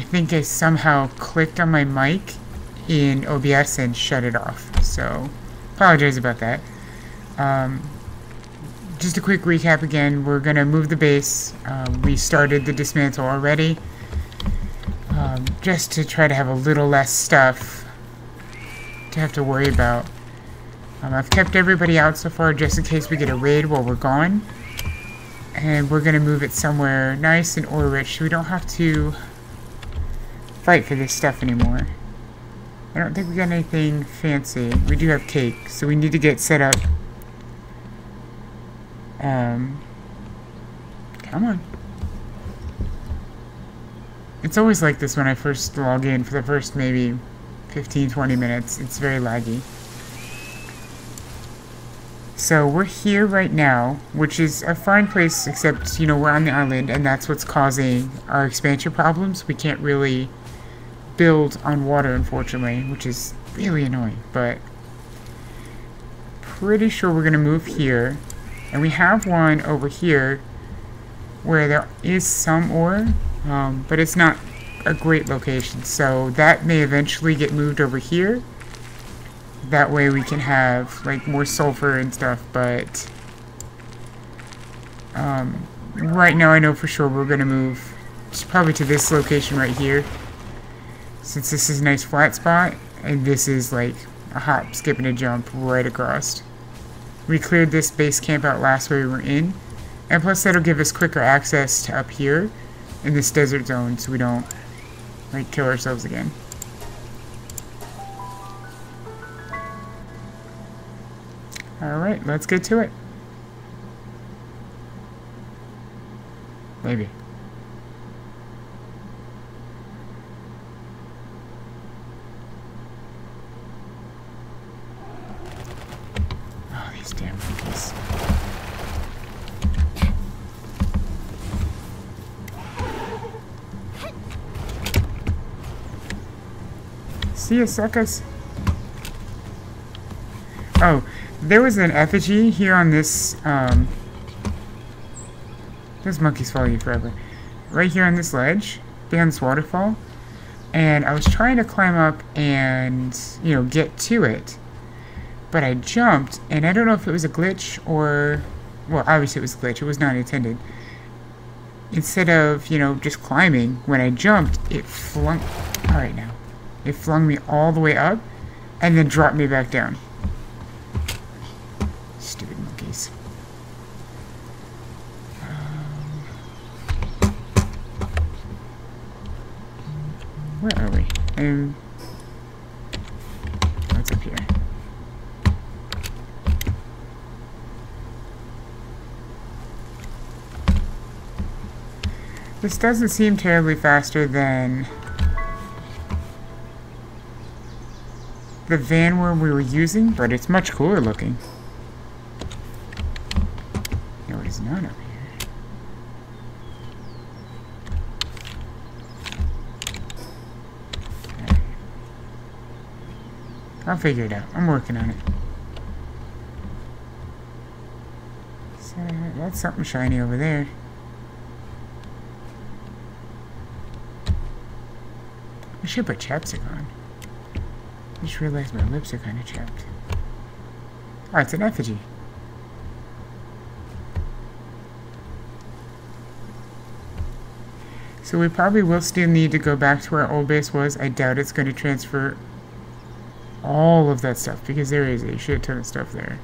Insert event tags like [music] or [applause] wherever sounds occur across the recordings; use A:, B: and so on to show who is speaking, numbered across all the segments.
A: think I somehow clicked on my mic in OBS and shut it off. So, apologize about that. Um, just a quick recap again. We're going to move the base. Uh, we started the dismantle already. Um, just to try to have a little less stuff to have to worry about. Um, I've kept everybody out so far just in case we get a raid while we're gone. And we're going to move it somewhere nice and ore rich so we don't have to fight for this stuff anymore. I don't think we got anything fancy. We do have cake, so we need to get set up. Um, come on. It's always like this when I first log in for the first maybe 15-20 minutes. It's very laggy. So we're here right now, which is a fine place, except, you know, we're on the island, and that's what's causing our expansion problems. We can't really build on water, unfortunately, which is really annoying, but pretty sure we're going to move here. And we have one over here where there is some ore, um, but it's not a great location. So that may eventually get moved over here. That way we can have like more sulfur and stuff, but um, right now I know for sure we're going to move probably to this location right here. Since this is a nice flat spot, and this is like a hop, skip, and a jump right across. We cleared this base camp out last where we were in, and plus that'll give us quicker access to up here in this desert zone so we don't like kill ourselves again. Alright, let's get to it. Maybe. Oh, these damn monkeys. See you, suckers. Oh, there was an effigy here on this, um... Those monkeys follow you forever. Right here on this ledge, behind this waterfall. And I was trying to climb up and, you know, get to it. But I jumped, and I don't know if it was a glitch or... Well, obviously it was a glitch. It was not intended. Instead of, you know, just climbing, when I jumped, it flung... Alright now. It flung me all the way up, and then dropped me back down. Stupid monkeys. Um, where are we? Um, what's up here? This doesn't seem terribly faster than the Vanwyrm we were using, but it's much cooler looking. No, it is not up here. Okay. I'll figure it out. I'm working on it. So, that's something shiny over there. I should put chapstick on. I just realized my lips are kind of chapped. Oh, it's an effigy. So we probably will still need to go back to where old base was. I doubt it's going to transfer all of that stuff because there is a shit ton of stuff there.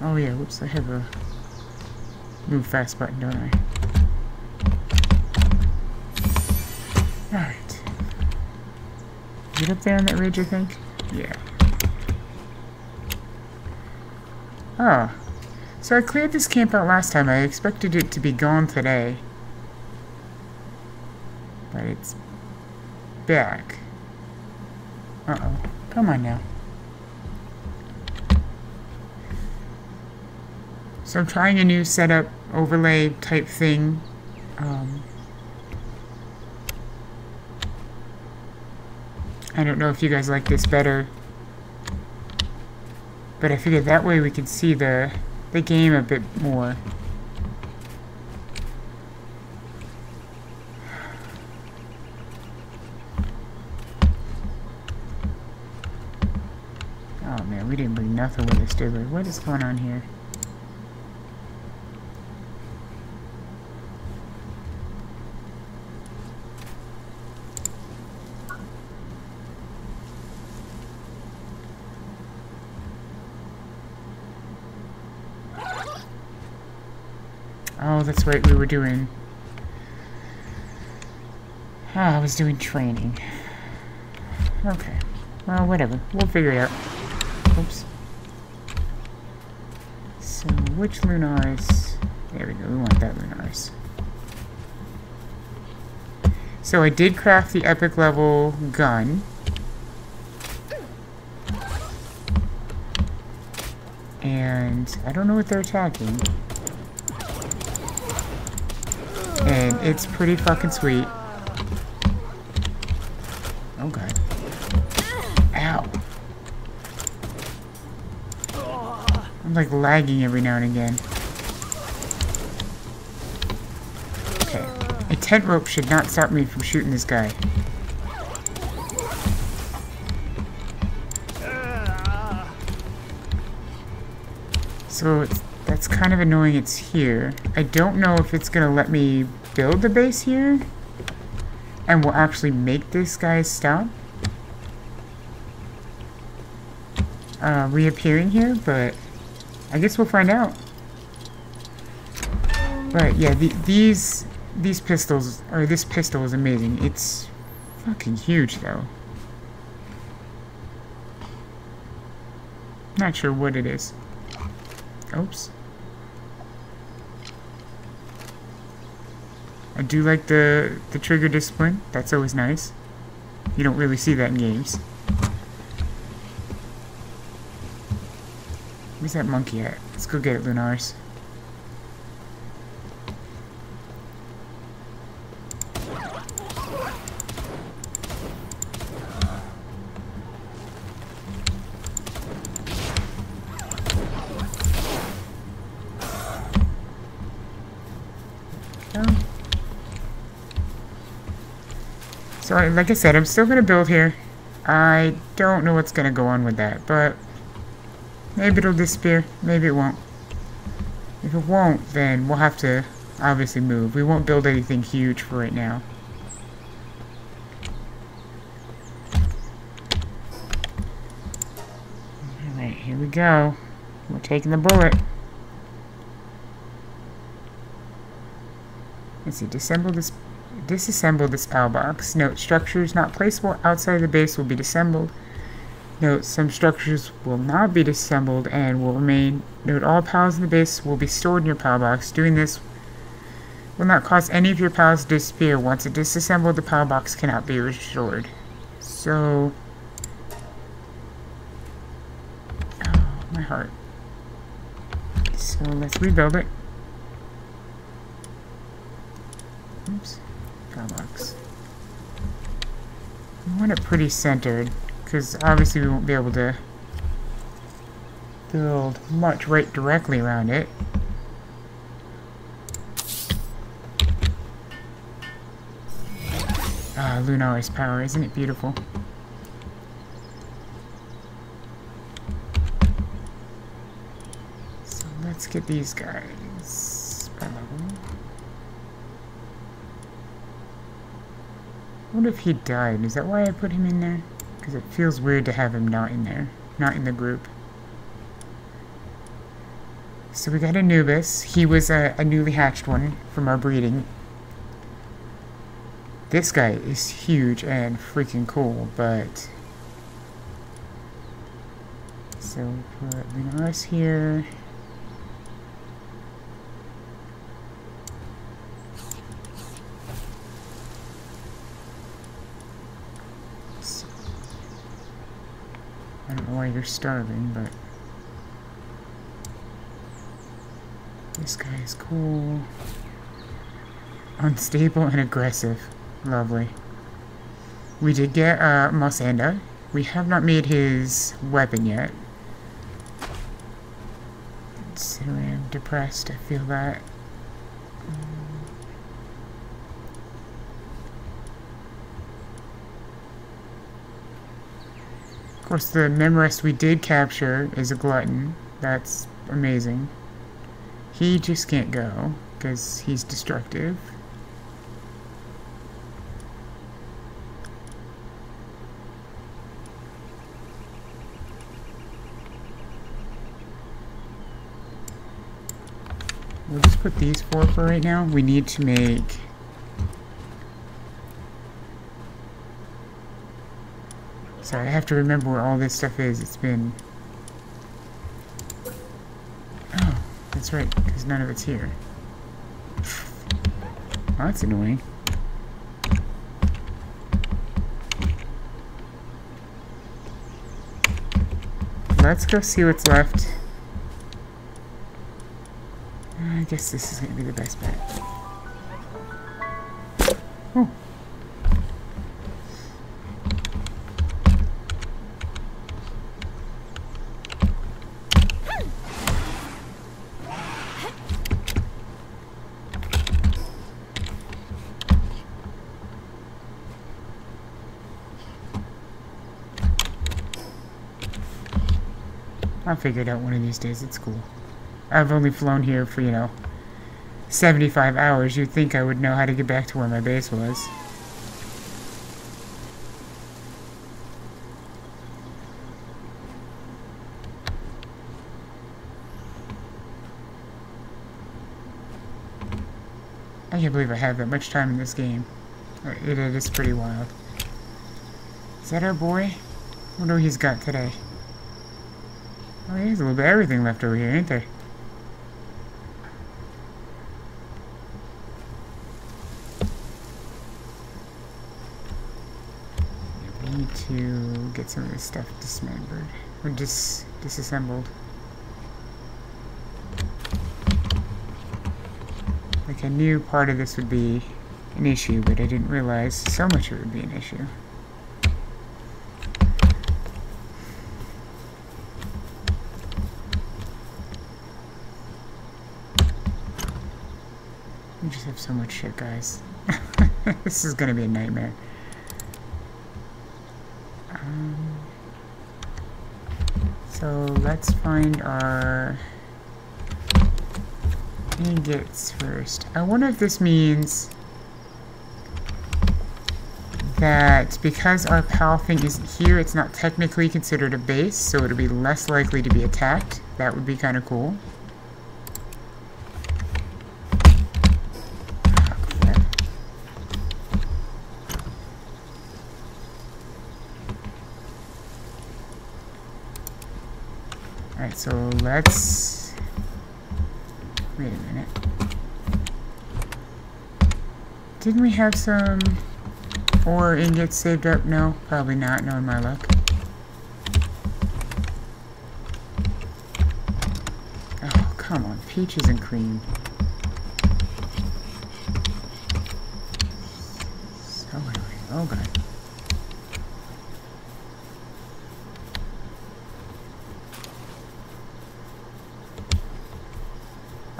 A: Oh yeah, whoops, I have a move fast button, don't I? Alright. It up there on that ridge, I think? Yeah. Oh. So I cleared this camp out last time. I expected it to be gone today. But it's back. Uh-oh. Come on now. So I'm trying a new setup overlay type thing. Um, I don't know if you guys like this better. But I figured that way we could see the, the game a bit more. Oh man, we didn't bring nothing with us, did we? What is going on here? Oh, that's right, we were doing... Oh, I was doing training. Okay. Well, whatever. We'll figure it out. Oops. So, which Lunaris... There we go, we want that Lunaris. So I did craft the epic level gun. And I don't know what they're attacking. And it's pretty fucking sweet. Oh god. Ow. I'm like lagging every now and again. Okay. A tent rope should not stop me from shooting this guy. So that's kind of annoying it's here. I don't know if it's gonna let me build the base here and will actually make this guy stop uh, reappearing here, but I guess we'll find out. But yeah, the, these these pistols, or this pistol is amazing. It's fucking huge though. Not sure what it is. Oops. I do like the, the trigger discipline. That's always nice. You don't really see that in games. Where's that monkey at? Let's go get it, Lunaris. Like I said, I'm still going to build here. I don't know what's going to go on with that, but maybe it'll disappear. Maybe it won't. If it won't, then we'll have to obviously move. We won't build anything huge for right now. Alright, here we go. We're taking the bullet. Let's see, disassemble this disassemble this PAL box. Note, structures not placeable outside the base will be disassembled. Note, some structures will not be disassembled and will remain. Note, all PALs in the base will be stored in your PAL box. Doing this will not cause any of your PALs to disappear. Once it disassembled, the PAL box cannot be restored. So... Oh, my heart. So let's rebuild it. Oops. Box. I want it pretty centered, because obviously we won't be able to build much right directly around it. Ah, Lunar's power, isn't it beautiful? So let's get these guys by level. I wonder if he died. Is that why I put him in there? Because it feels weird to have him not in there. Not in the group. So we got Anubis. He was a, a newly hatched one from our breeding. This guy is huge and freaking cool, but... So we put Lunaris here. Why you're starving, but... This guy is cool. Unstable and aggressive. Lovely. We did get uh, Mossanda. We have not made his weapon yet. So I'm depressed, I feel that. Course, the Mammorest we did capture is a glutton. That's amazing. He just can't go, because he's destructive. We'll just put these four for right now. We need to make... Sorry, I have to remember where all this stuff is. It's been... Oh, that's right, because none of it's here. Well, that's annoying. Let's go see what's left. I guess this is going to be the best bet. Figure it out one of these days. It's cool. I've only flown here for, you know, 75 hours. You'd think I would know how to get back to where my base was. I can't believe I have that much time in this game. It, is pretty wild. Is that our boy? What do he's got today? There's a little bit of everything left over here, ain't there? We need to get some of this stuff dismembered. Or dis disassembled. Like I knew part of this would be an issue, but I didn't realize so much of it would be an issue. We just have so much shit, guys. [laughs] this is gonna be a nightmare. Um, so let's find our ingots first. I wonder if this means that because our PAL thing isn't here, it's not technically considered a base, so it'll be less likely to be attacked. That would be kind of cool. Alright, so let's... Wait a minute. Didn't we have some ore ingots saved up? No, probably not, knowing my luck. Oh, come on, peaches and cream. So annoying. Oh god.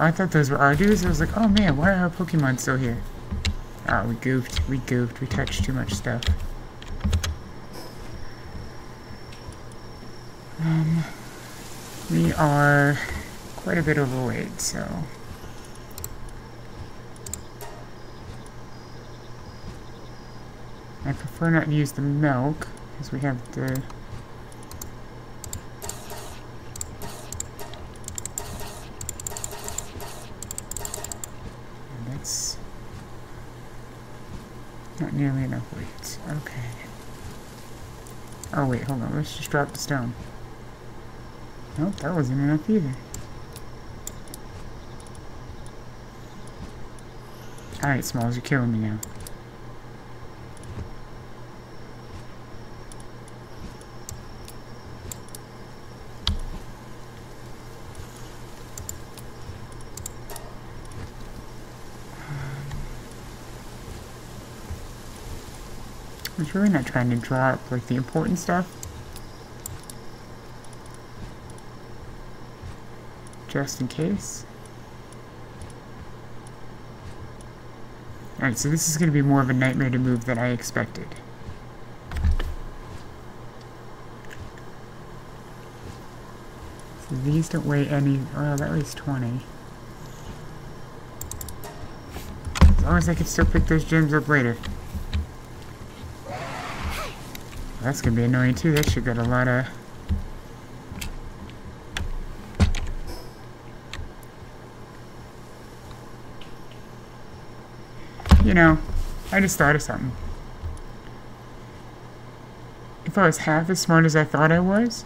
A: I thought those were our dudes. I was like, oh man, why are our Pokemon still here? Ah, oh, we goofed. We goofed. We touched too much stuff. Um, we are quite a bit overweight, so... I prefer not to use the milk, because we have the Not nearly enough weight. Okay. Oh just drop the stone. Nope, that wasn't enough either. Alright, Smalls, you're killing me now. I was really not trying to drop like the important stuff. Just in case. Alright, so this is going to be more of a nightmare to move than I expected. So These don't weigh any... Well, that weighs 20. As long as I can still pick those gems up later. That's gonna be annoying too. That should got a lot of... know, I just thought of something. If I was half as smart as I thought I was,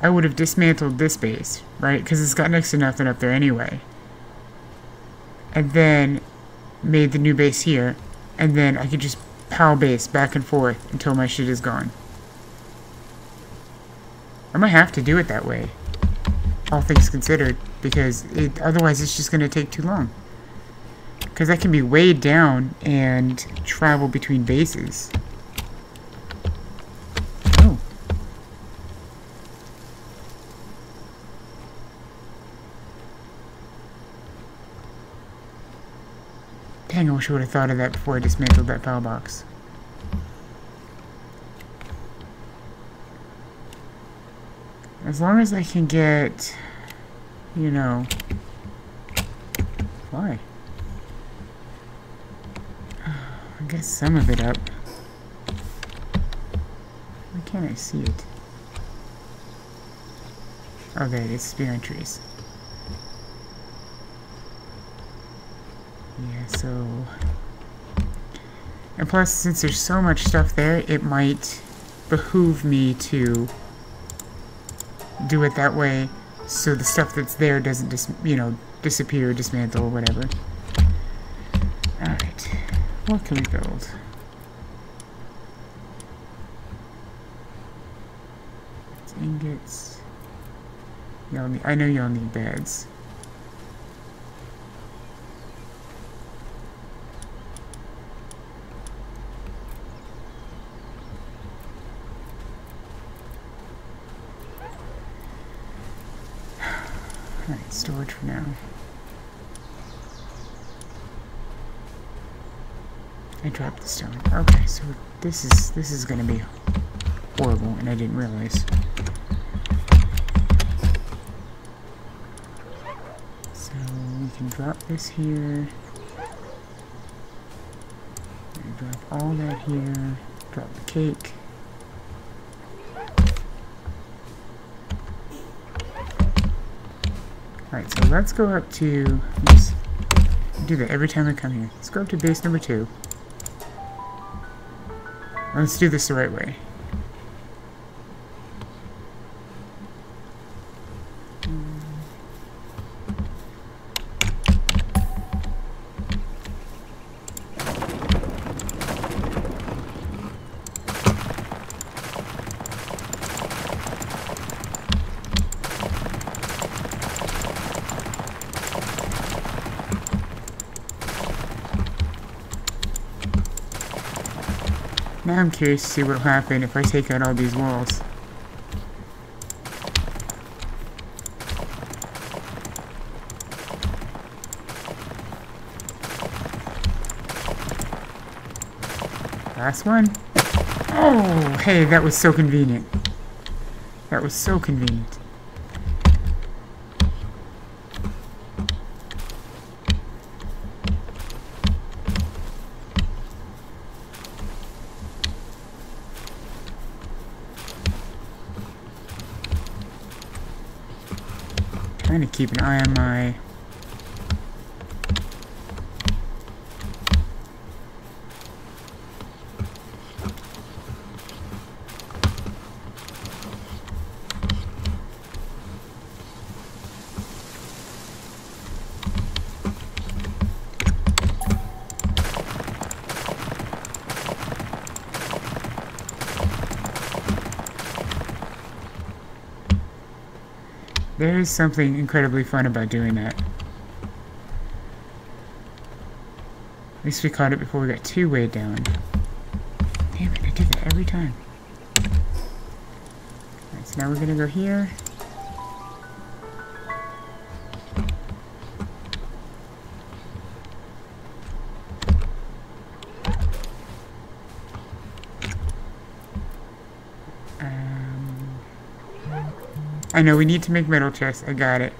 A: I would have dismantled this base, right? Because it's got next to nothing up there anyway. And then made the new base here, and then I could just PAL base back and forth until my shit is gone. I might have to do it that way, all things considered, because it, otherwise it's just going to take too long. Because I can be weighed down and travel between bases. Oh. Dang, I wish I would have thought of that before I dismantled that file box. As long as I can get, you know, why? Guess some of it up. Why can't I see it? Oh, there it is, spear trees. Yeah, so... And plus, since there's so much stuff there, it might behoove me to do it that way so the stuff that's there doesn't dis you know disappear dismantle or whatever what can we build ingots. Y'all need I know y'all need beds. [sighs] Alright, storage for now. I dropped the stone. Okay, so this is this is gonna be horrible, and I didn't realize. So we can drop this here. Drop all that here. Drop the cake. Alright, so let's go up to... Oops, do that every time I come here. Let's go up to base number two. Let's do this the right way. Curious to see what will happen if I take out all these walls. Last one. Oh, hey, that was so convenient. That was so convenient. Trying to keep an eye on my... There is something incredibly fun about doing that. At least we caught it before we got too weighed down. Damn it, I do that every time. Alright, so now we're gonna go here. I know we need to make metal chests. I got it.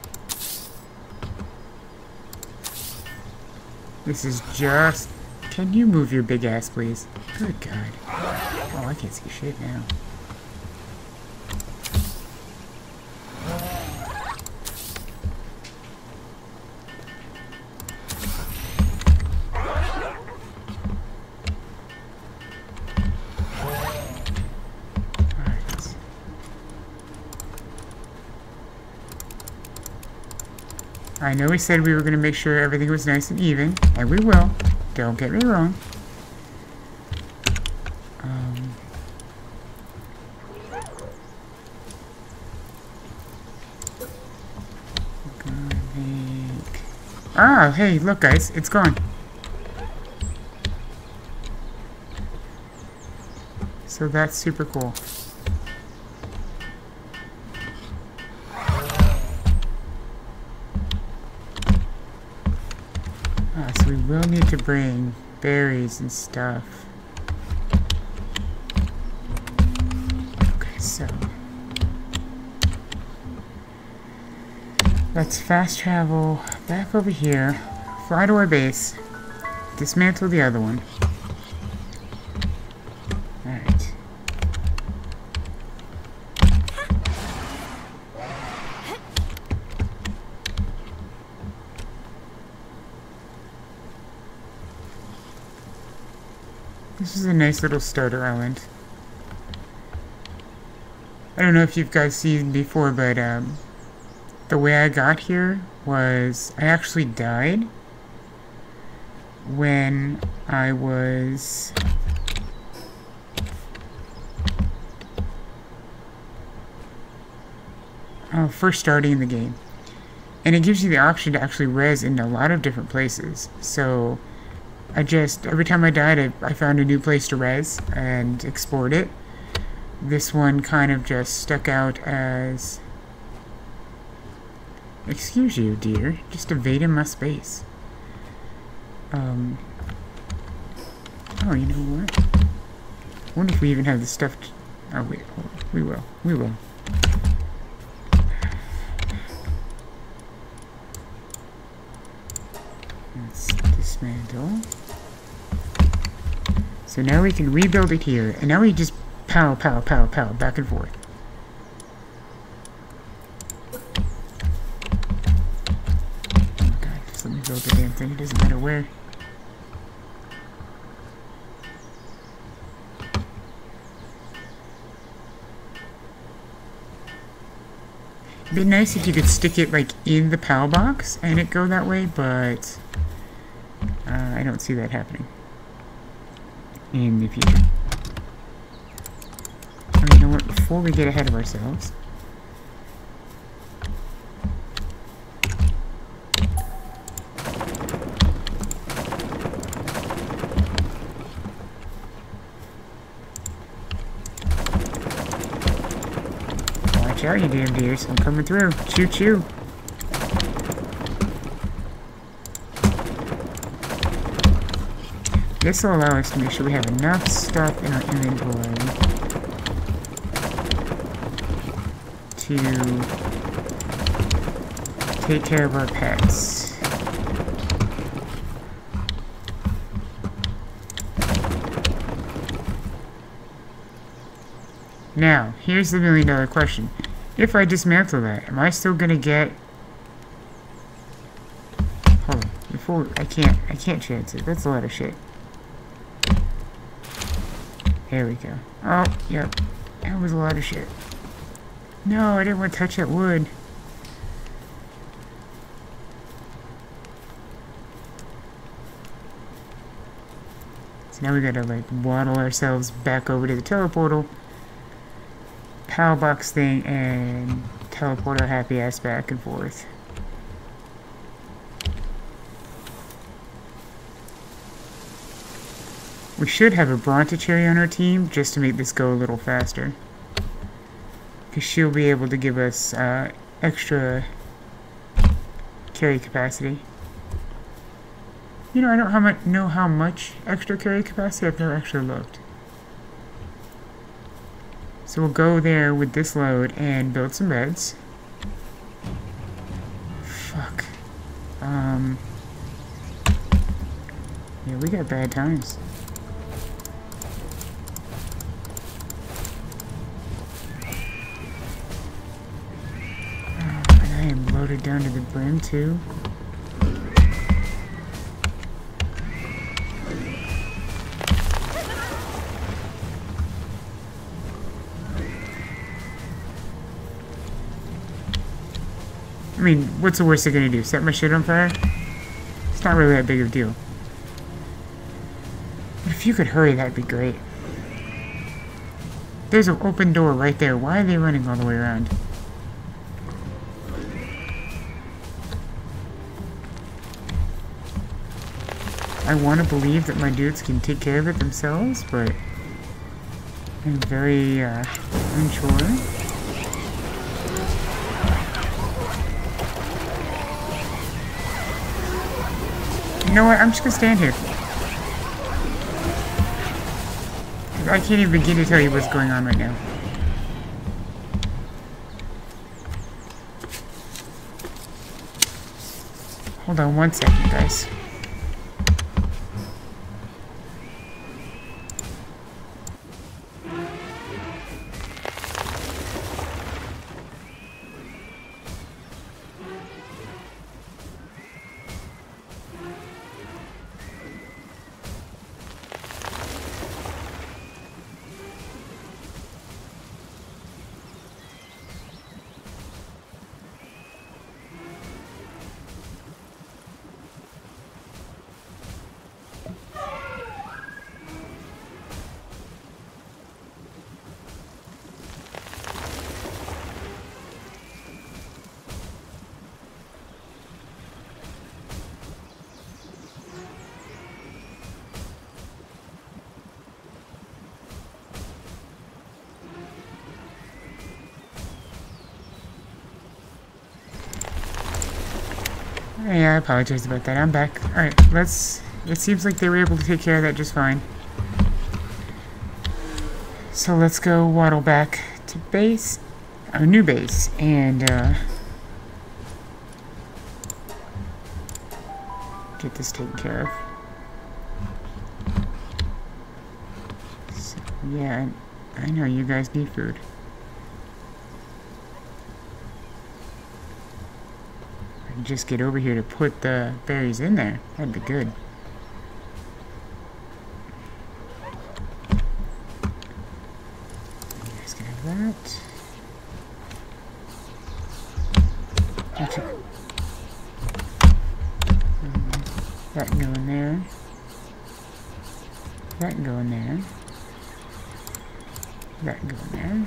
A: This is just... Can you move your big ass, please? Good God. Oh, I can't see shit now. I know we said we were going to make sure everything was nice and even, and we will. Don't get me wrong. Um, Ah, hey, look guys, it's gone. So that's super cool. Need to bring berries and stuff. Okay, so let's fast travel back over here, fly to our base, dismantle the other one. Alright. This is a nice little starter island. I don't know if you've guys seen before, but um, the way I got here was I actually died when I was uh, first starting the game. And it gives you the option to actually res in a lot of different places. So I just, every time I died, I, I found a new place to res and export it. This one kind of just stuck out as... Excuse you, dear. Just invading my space. Um... Oh, you know what? I wonder if we even have the stuff to... Oh, wait. We will. We will. Let's dismantle. So now we can rebuild it here, and now we just pow, pow, pow, pow, back and forth. Oh god, just let me build the damn thing, it doesn't matter where. It'd be nice if you could stick it like in the PAL box and it go that way, but uh, I don't see that happening in the future. You know what? Before we get ahead of ourselves, watch out, you damn deers! I'm coming through. Choo choo. This will allow us to make sure we have enough stuff in our inventory to take care of our pets. Now, here's the million dollar question. If I dismantle that, am I still gonna get... Hold on, before, I can't, I can't chance it. That's a lot of shit. There we go. Oh, yep. That was a lot of shit. No, I didn't want to touch that wood. So now we gotta like waddle ourselves back over to the teleportal, power box thing, and teleport our happy ass back and forth. We should have a Brontocherry on our team just to make this go a little faster. Because she'll be able to give us uh, extra carry capacity. You know, I don't how much, know how much extra carry capacity. I've never actually looked. So we'll go there with this load and build some beds. Fuck. Um. Yeah, we got bad times. Down to the brim too. I mean, what's the worst they're gonna do? Set my shit on fire? It's not really that big of a deal. But if you could hurry, that'd be great. There's an open door right there. Why are they running all the way around? I want to believe that my dudes can take care of it themselves, but I'm very uh, unsure. You know what? I'm just gonna stand here. I can't even begin to tell you what's going on right now. Hold on one second, guys. Apologize about that. I'm back. Alright, let's... It seems like they were able to take care of that just fine. So let's go waddle back to base. Our new base. And, uh... Get this taken care of. Yeah, I know you guys need food. Just get over here to put the berries in there. That'd be good. Just gonna have that. Gotcha. That can go in there. That can go in there. That can go in there.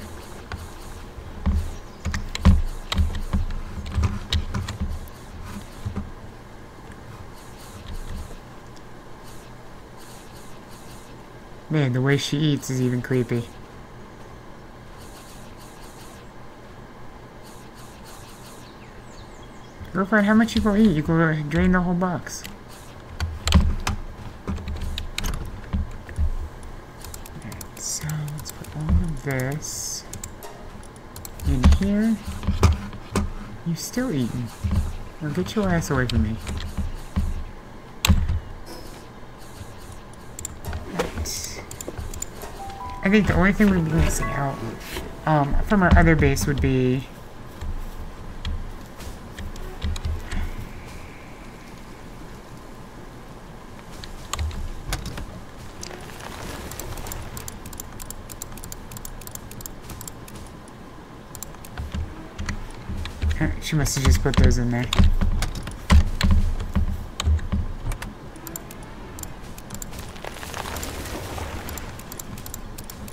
A: Man, the way she eats is even creepy. Girlfriend, how much you gonna eat? You gonna drain the whole box. So let's put all of this in here. You still eating? Well, get your ass away from me. I think the only thing we'd be missing out um, from our other base would be She must have just put those in there.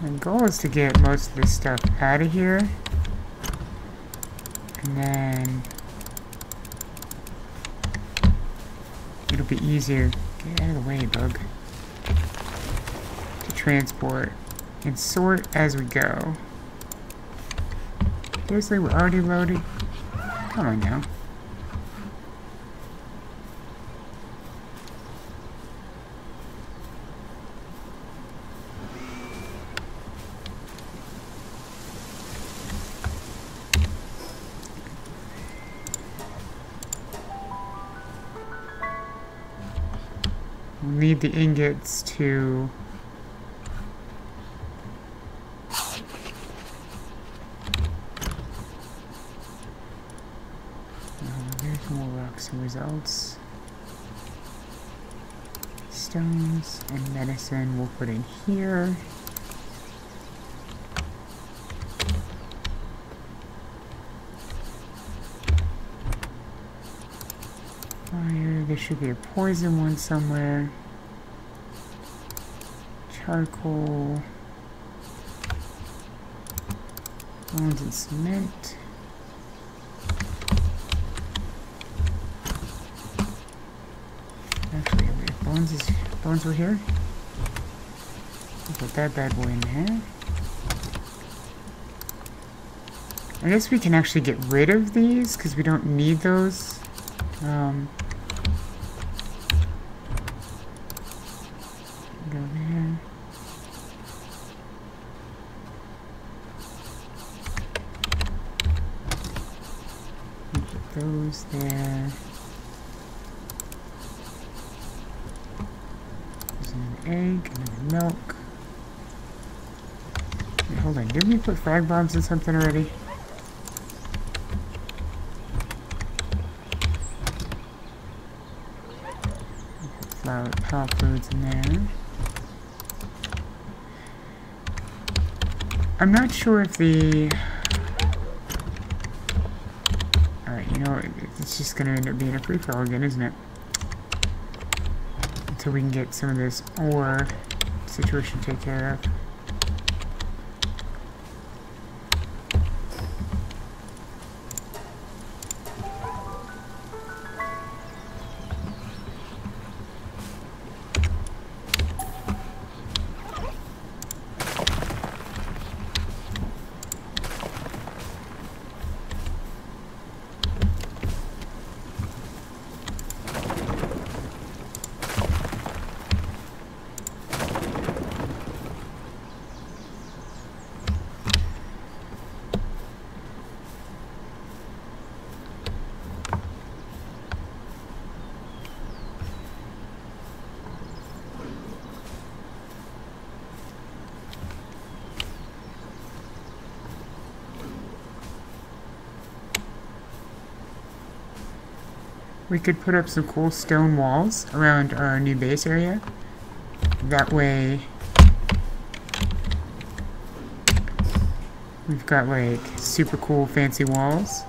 A: My goal is to get most of this stuff out of here. And then... It'll be easier. Get out of the way, bug. To transport and sort as we go. Seriously, we're already loaded? Come on now. Need the ingots to... Uh, results. Stones and medicine we'll put in here. Fire, there should be a poison one somewhere. Charcoal. Bones and cement. Actually, bones is bones were here. Put that bad boy in there. I guess we can actually get rid of these because we don't need those. Um, go there. Put those there. There's an egg, another milk. Wait, hold on, didn't we put frag bombs in something already? Flour, power fluids in there. I'm not sure if the... Alright, you know, it's just gonna end up being a free-for-all again, isn't it? Until we can get some of this ore situation taken care of. We could put up some cool stone walls around our new base area. That way, we've got like super cool fancy walls.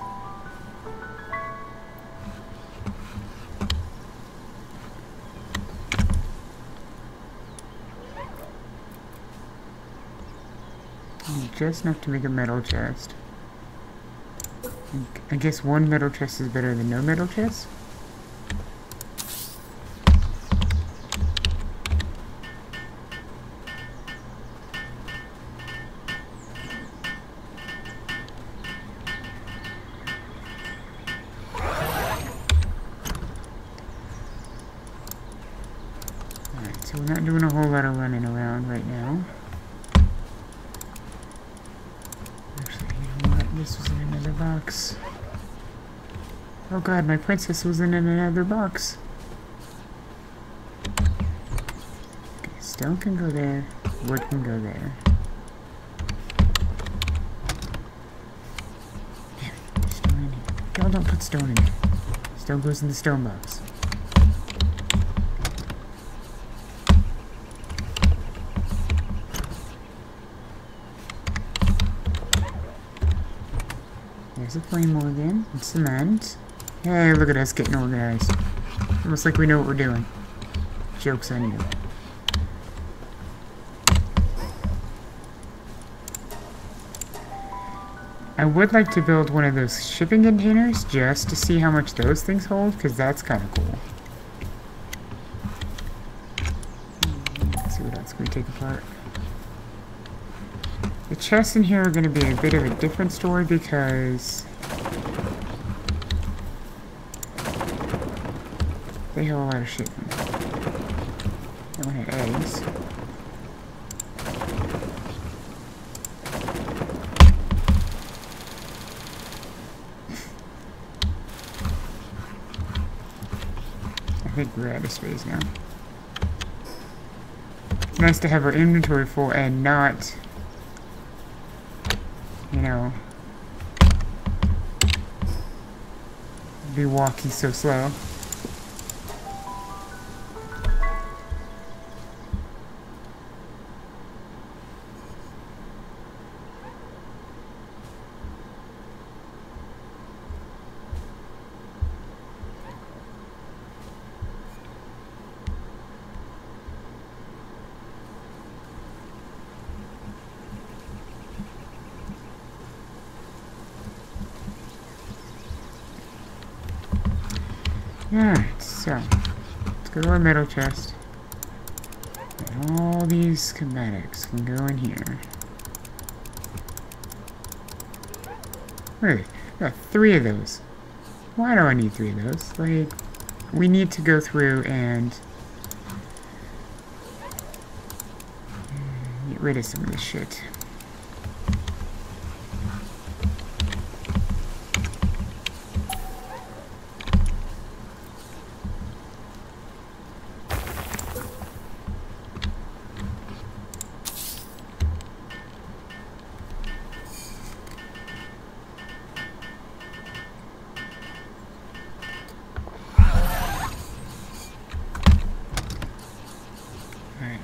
A: Just enough to make a metal chest. I guess one metal chest is better than no metal chest. Alright, so we're not doing a whole lot of running around right now. Actually, you know what? This was in another box. Oh god, my princess was in another box. Stone can go there. Wood can go there. Damn stone in here. Y'all don't put stone in. Stone goes in the stone box. There's a flame organ and cement. Hey, look at us getting organized. Almost like we know what we're doing. Joke's on you. I would like to build one of those shipping containers just to see how much those things hold, because that's kind of cool. Let's see what else can we take apart. The chests in here are going to be a bit of a different story because they have a lot of shit them. Had eggs. [laughs] I think we're out of space now. nice to have our inventory full and not, you know, be walking so slow. Alright, so let's our metal chest. And all these schematics can go in here. Wait, I got three of those. Why do I need three of those? Like, we need to go through and get rid of some of this shit. Alright.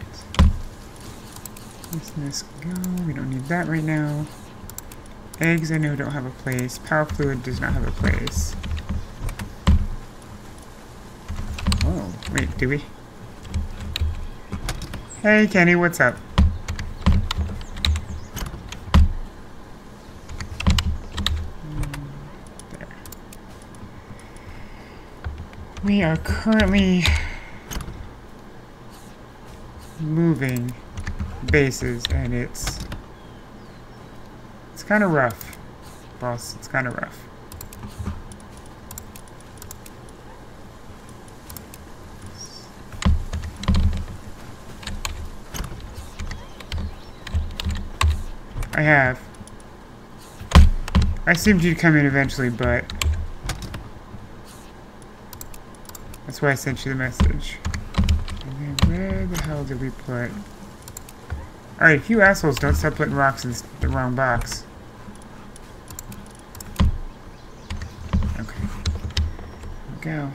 A: This and this can go. We don't need that right now. Eggs I know don't have a place. Power fluid does not have a place. Oh, wait, do we? Hey Kenny, what's up? Mm, there. We are currently moving bases and it's kind of rough. Boss it's kind of rough. I have. I assumed you'd come in eventually but that's why I sent you the message. And then where the hell did we put... Alright, if you assholes don't stop putting rocks in the wrong box. Okay. Go.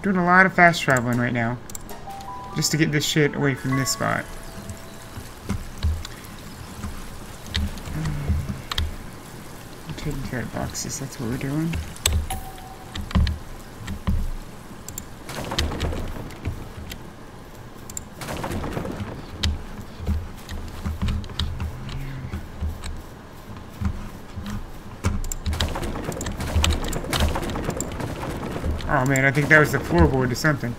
A: Doing a lot of fast traveling right now. Just to get this shit away from this spot. I'm taking care of boxes, that's what we're doing. Oh man, I think that was the floorboard to something.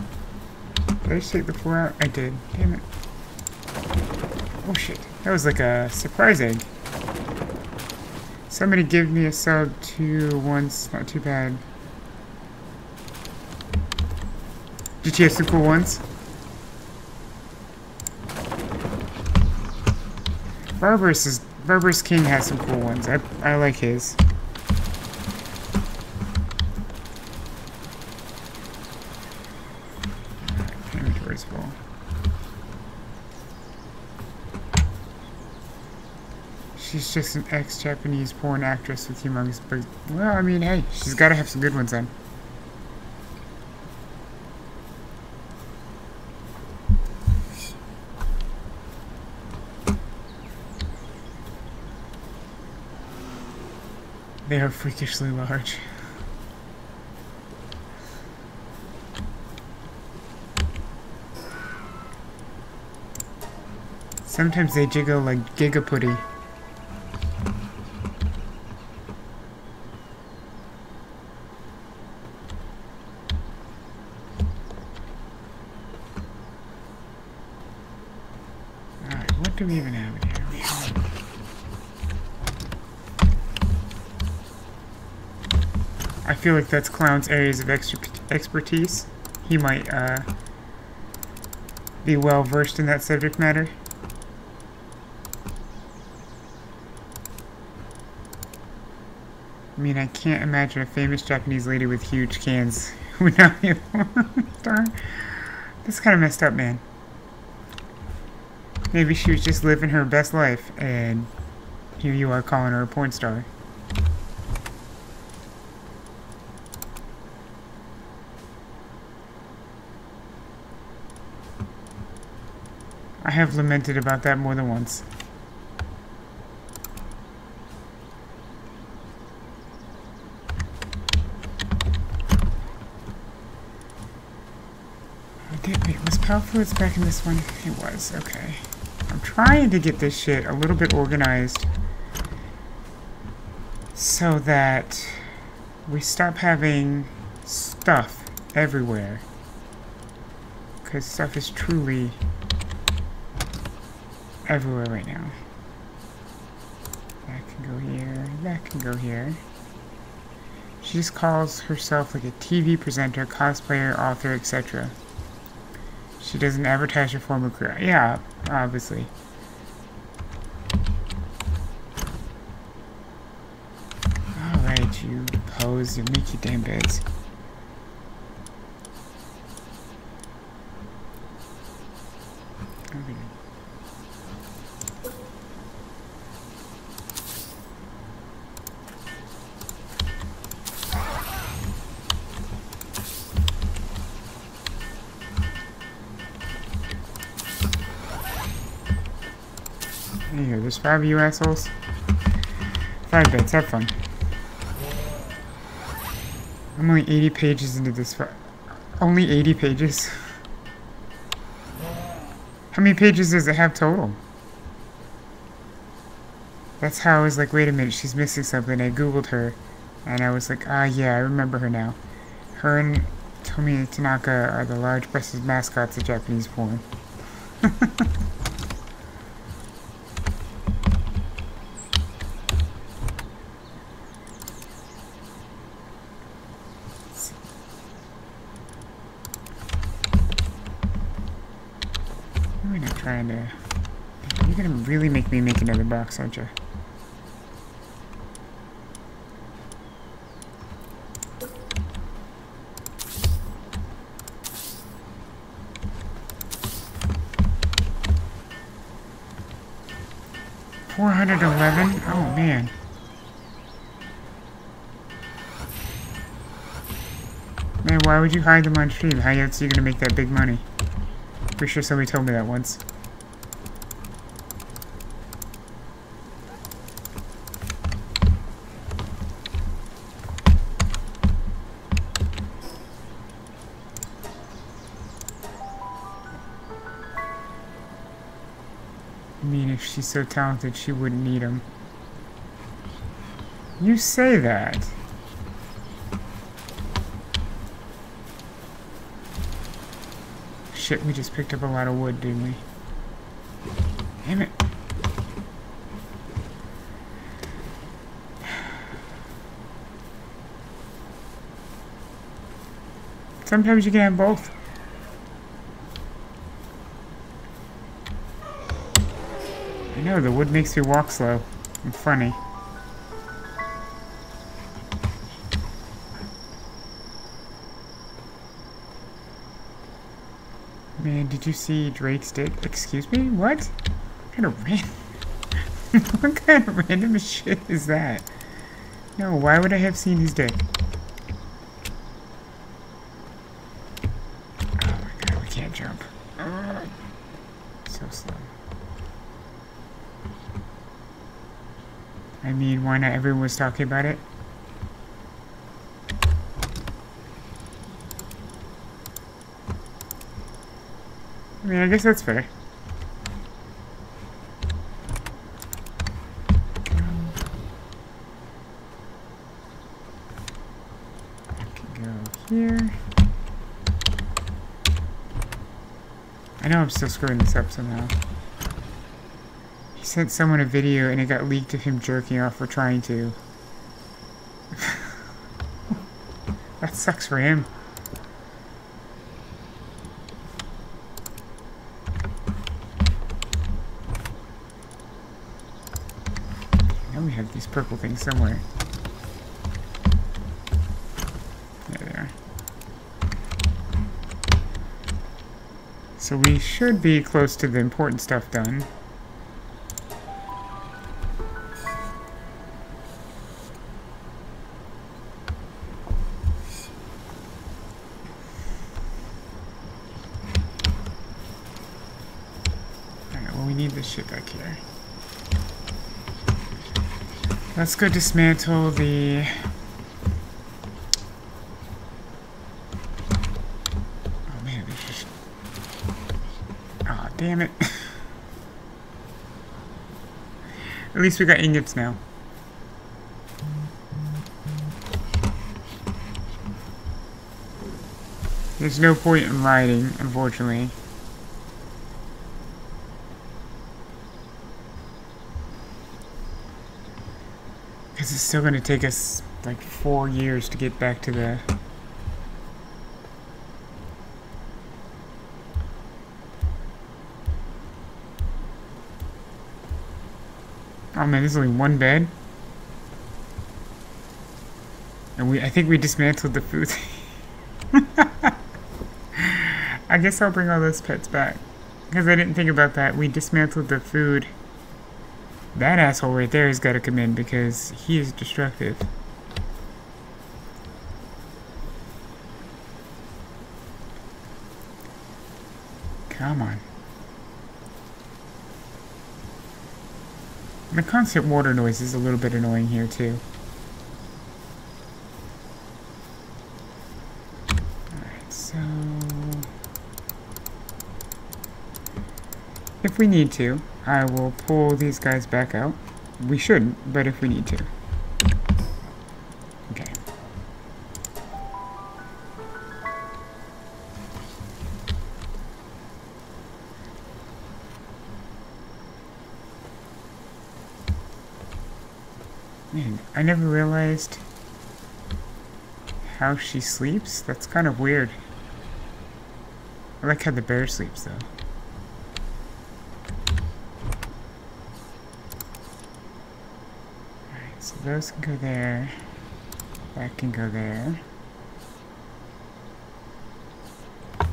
A: Did I just take the floor out? I did. Damn it. Oh shit. That was like a surprise egg. Somebody give me a sub to once. Not too bad. Did you have some cool ones? Barbarous is Barbarous King has some cool ones. I I like his. Inventory's full. Just an ex-Japanese porn actress with humongous but well, I mean, hey, she's got to have some good ones then. They are freakishly large. Sometimes they jiggle like gigaputty. Alright, do we even have in here? I feel like that's Clown's areas of expertise. He might uh, be well versed in that subject matter. I mean, I can't imagine a famous Japanese lady with huge cans would not be a porn star. That's kind of messed up, man. Maybe she was just living her best life, and here you are calling her a porn star. I have lamented about that more than once. Oh, Wait, was Power Fluids back in this one? It was, okay. Trying to get this shit a little bit organized so that we stop having stuff everywhere. Because stuff is truly everywhere right now. That can go here, that can go here. She just calls herself like a TV presenter, cosplayer, author, etc. She doesn't advertise her former career. Yeah, obviously. Alright, you pose, you make your damn beds. Five you assholes. Five bits, have fun. I'm only 80 pages into this Only 80 pages? How many pages does it have total? That's how I was like, wait a minute, she's missing something. I googled her, and I was like, ah yeah, I remember her now. Her and Tomi Tanaka are the large-breasted mascots of Japanese porn. [laughs] We're not trying to... You're gonna really make me you? Four hundred eleven? Oh man. Man, why would you hide them on stream? How else are you gonna make that big money? Pretty sure somebody told me that once. So talented, she wouldn't need him. You say that. Shit, we just picked up a lot of wood, didn't we? Damn it. Sometimes you can have both. I know, the wood makes me walk slow. I'm funny. Man, did you see Drake's dick? Excuse me? What? What kind of ran- [laughs] What kind of random shit is that? No, why would I have seen his dick? Oh my god, we can't jump. Ugh. So slow. Everyone was talking about it? I mean, I guess that's fair. I can go here. I know I'm still screwing this up somehow. Sent someone a video and it got leaked of him jerking off for trying to. [laughs] that sucks for him. I know we have these purple things somewhere. There. So we should be close to the important stuff done. This shit back here. Let's go dismantle the... Oh man, they just... Aw, damn it. [laughs] At least we got ingots now. There's no point in riding, unfortunately. Still going to take us like four years to get back to the... Oh man, there's only one bed. And we, I think we dismantled the food. [laughs] I guess I'll bring all those pets back. Because I didn't think about that. We dismantled the food. That asshole right there has got to come in because he is destructive. Come on. The constant water noise is a little bit annoying here too. Alright, so... If we need to, I will pull these guys back out. We shouldn't, but if we need to. Okay. Man, I never realized how she sleeps. That's kind of weird. I like how the bear sleeps, though. Alright, so those can go there. That can go there. Uh,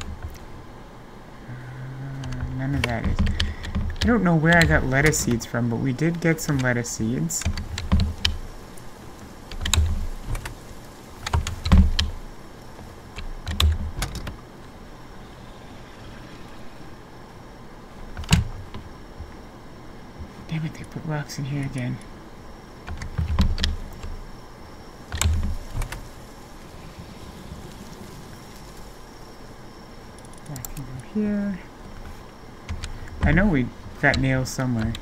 A: none of that is... I don't know where I got lettuce seeds from, but we did get some lettuce seeds. Damn it, they put rocks in here again. That can go here. I know we got nails somewhere.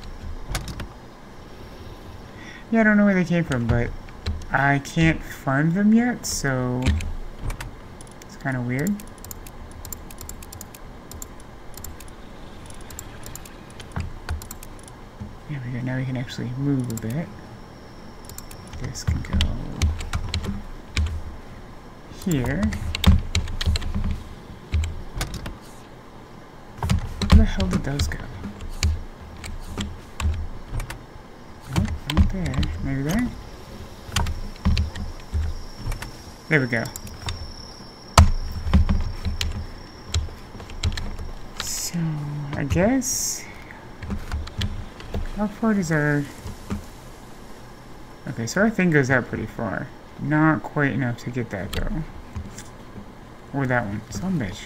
A: Yeah, I don't know where they came from, but I can't farm them yet, so it's kind of weird. There we go, now we can actually move a bit. This can go here. Where the hell did those go? Oh, nope, not there. Maybe there? There we go. So, I guess... How far does our... Okay, so our thing goes out pretty far. Not quite enough to get that, though. Or that one. Some bitch.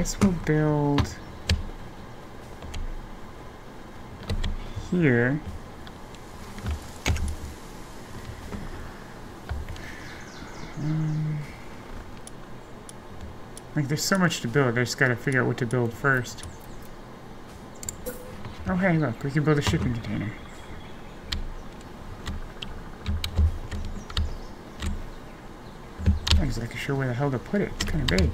A: Guess we'll build... Here. Um, like, there's so much to build, I just gotta figure out what to build first. Oh, hey, look, we can build a shipping container. I'm exactly sure where the hell to put it. It's kind of big.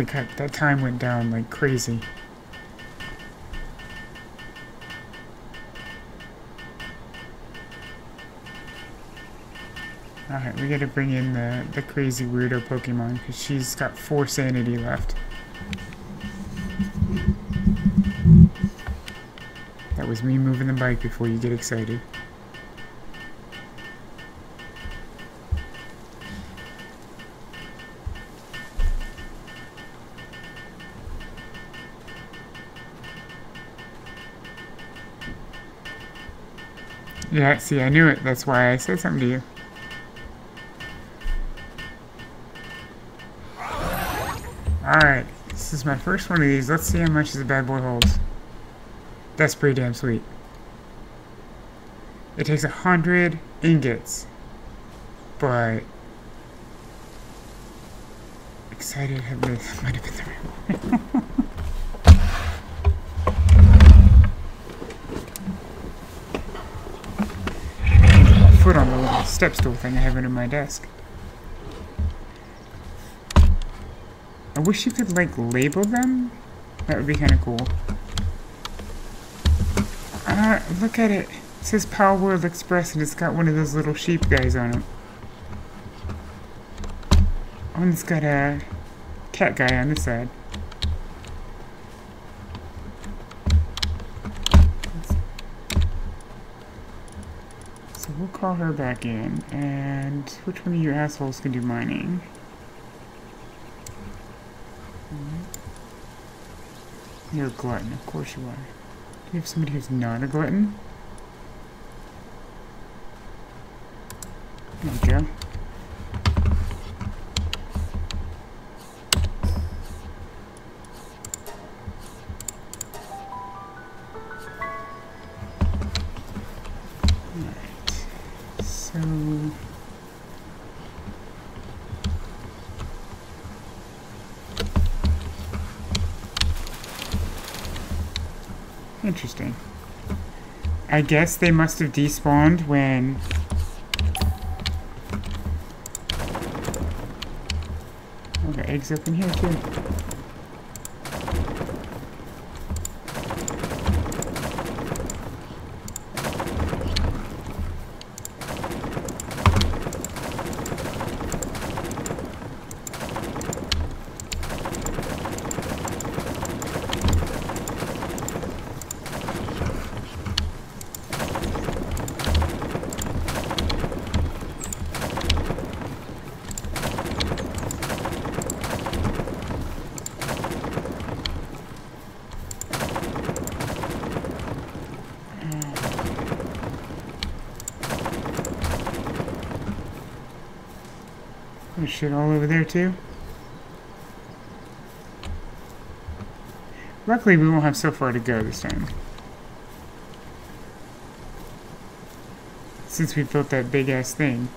A: Holy crap, that time went down like crazy. Alright, we gotta bring in the, the crazy weirdo Pokemon because she's got four sanity left. That was me moving the bike before you get excited. Yeah, see, I knew it. That's why I said something to you. Alright, this is my first one of these. Let's see how much this bad boy holds. That's pretty damn sweet. It takes a hundred ingots. But... Excited have might have been the right one. [laughs] foot on the little step stool thing I have under my desk. I wish you could, like, label them. That would be kind of cool. Uh, look at it. It says Palworld Express and it's got one of those little sheep guys on it. One's got a cat guy on this side. So we'll call her back in. And which one of you assholes can do mining? Hmm? You're a glutton, of course you are. Do you have somebody who's not a glutton? There we go. Interesting. I guess they must have despawned when... Oh, the eggs up in here too. Shit all over there too. Luckily we won't have so far to go this time. Since we built that big ass thing.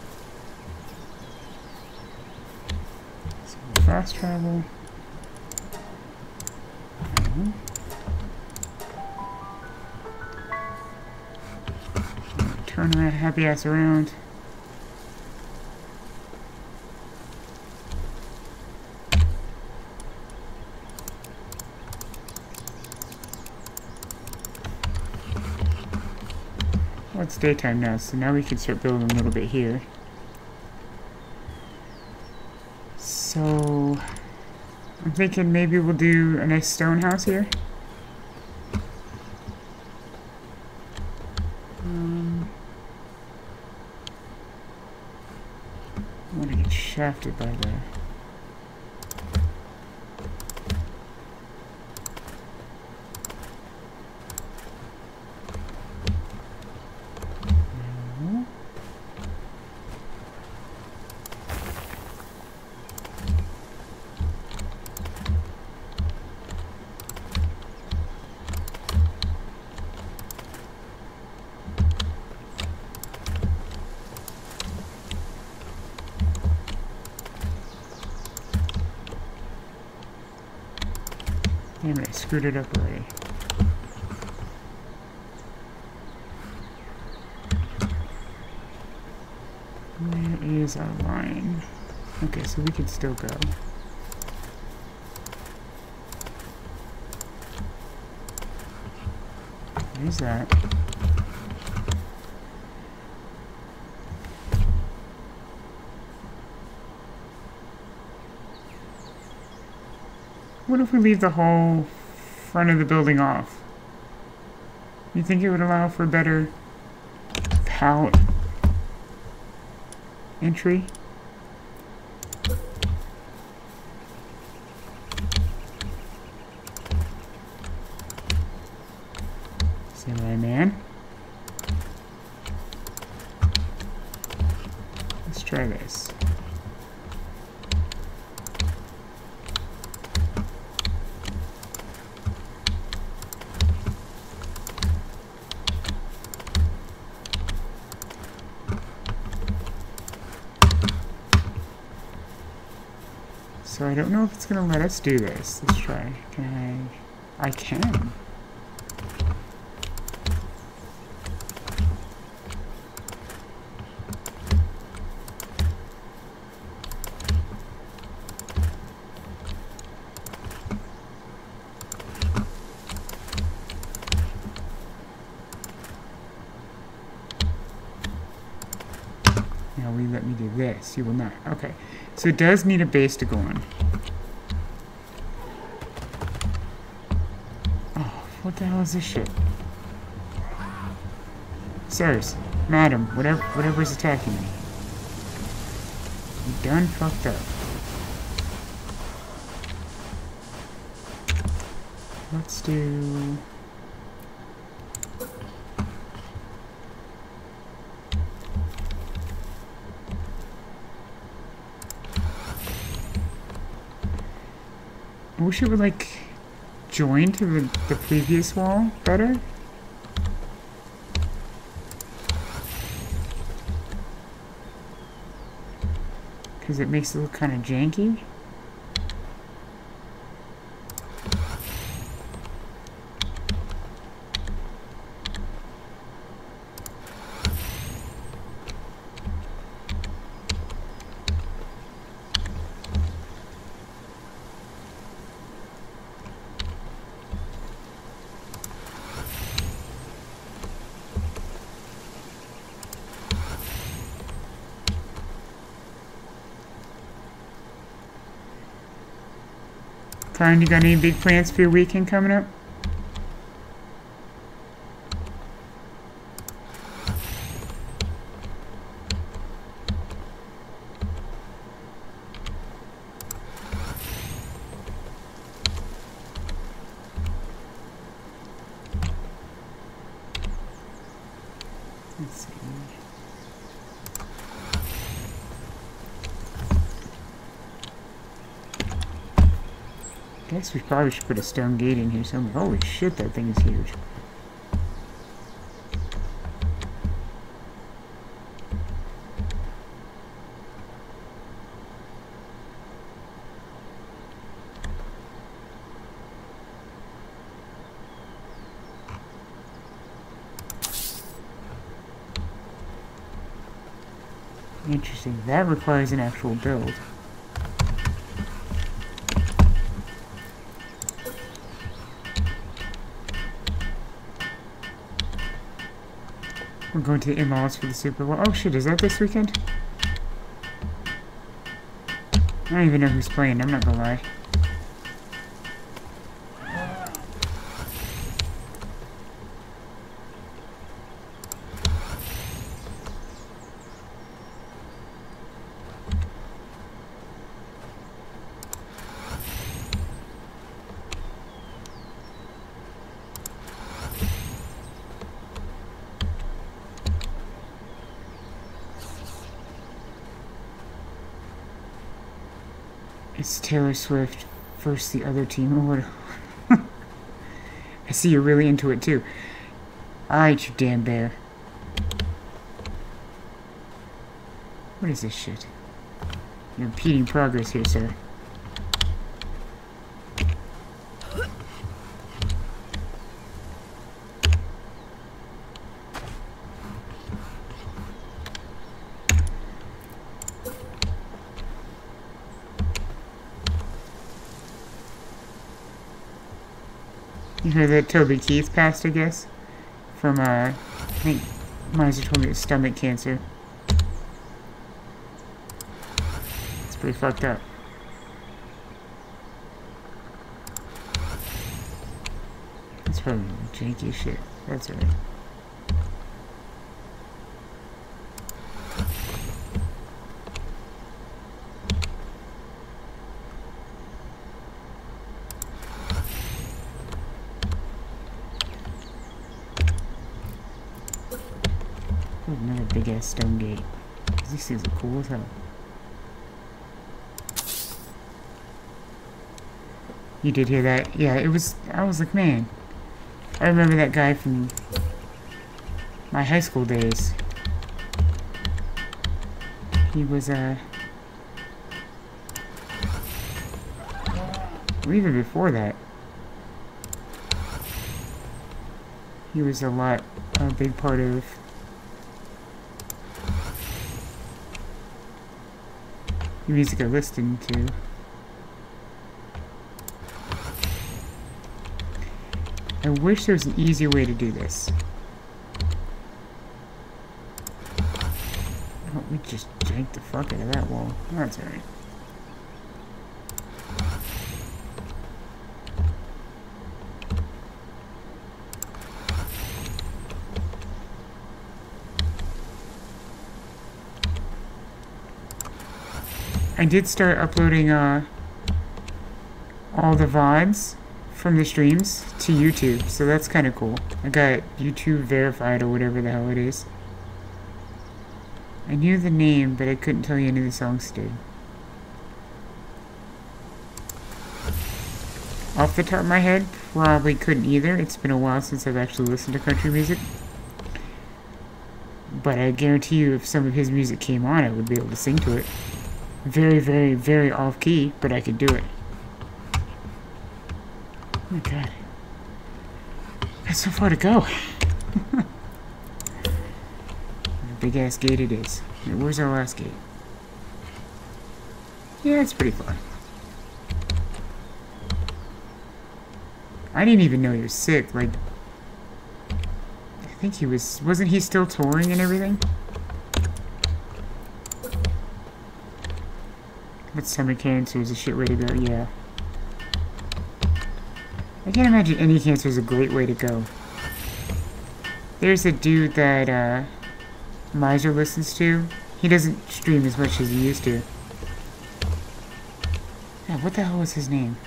A: So fast travel. Turn that happy ass around. Daytime now, so now we can start building a little bit here. So, I'm thinking maybe we'll do a nice stone house here. Um, I want to get shafted by the... screwed it up already. Where is our line? Okay, so we can still go. What is that? What if we leave the whole front of the building off? You think it would allow for better pallet entry? Samurai man. Let's try this. So I don't know if it's going to let us do this. Let's try. Can I? I can. Now will you let You will not. Okay. So it does need a base to go on. Oh, what the hell is this shit? Sirs, madam, whatever whatever's attacking me. You done fucked up. Let's do I wish it would like join to the, the previous wall better. Because it makes it look kind of janky. Fine, you got any big plans for your weekend coming up? Let's see. Guess we probably should put a stone gate in here somewhere. Holy shit, that thing is huge. Interesting. That requires an actual build. We're going to the in-laws for the Super Bowl. Oh shit, is that this weekend? I don't even know who's playing, I'm not gonna lie. It's Taylor Swift versus the other team. [laughs] I see you're really into it too. Alright, you damn bear. What is this shit? You're impeding progress here, sir. Toby Keith passed, I guess. From, uh, I think Miser told me it was stomach cancer. It's pretty fucked up. That's probably janky shit. That's alright. Big ass stone gate. Things are cool as hell. You did hear that? Yeah, it was. I was like, man. I remember that guy from my high school days. He was, uh. Or even before that. He was a lot, a big part of the music I listened to. I wish there was an easier way to do this. Oh, we just janked the fuck out of that wall. That's alright. I did start uploading uh, all the VODs from the streams to YouTube, so that's kind of cool. I got YouTube verified or whatever the hell it is. I knew the name, but I couldn't tell you any of the songs did. Off the top of my head, probably couldn't either. It's been a while since I've actually listened to country music. But I guarantee you if some of his music came on, I would be able to sing to it. Very, very, very off-key, but I could do it. Oh my god. That's so far to go. [laughs] Big ass gate it is. Where's our last gate? Yeah, it's pretty far. I didn't even know he was sick. Like, I think he was. Wasn't he still touring and everything? But stomach cancer is a shit way to go. Yeah. I can't imagine any cancer is a great way to go. There's a dude that uh, Miser listens to. He doesn't stream as much as he used to. Yeah, what the hell was his name?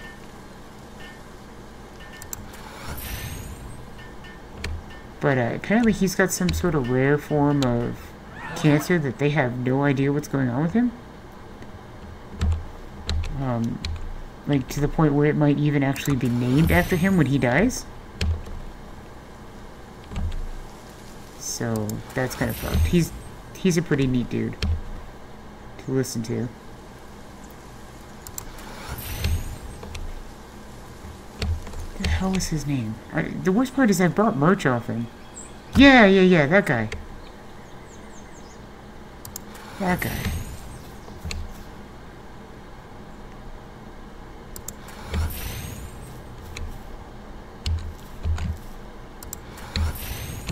A: But uh, apparently he's got some sort of rare form of cancer that they have no idea what's going on with him. Um, like to the point where it might even actually be named after him when he dies. So that's kind of fucked. He's he's a pretty neat dude to listen to. The hell is his name? I, the worst part is I bought merch off him. Yeah, yeah, yeah, that guy. That guy.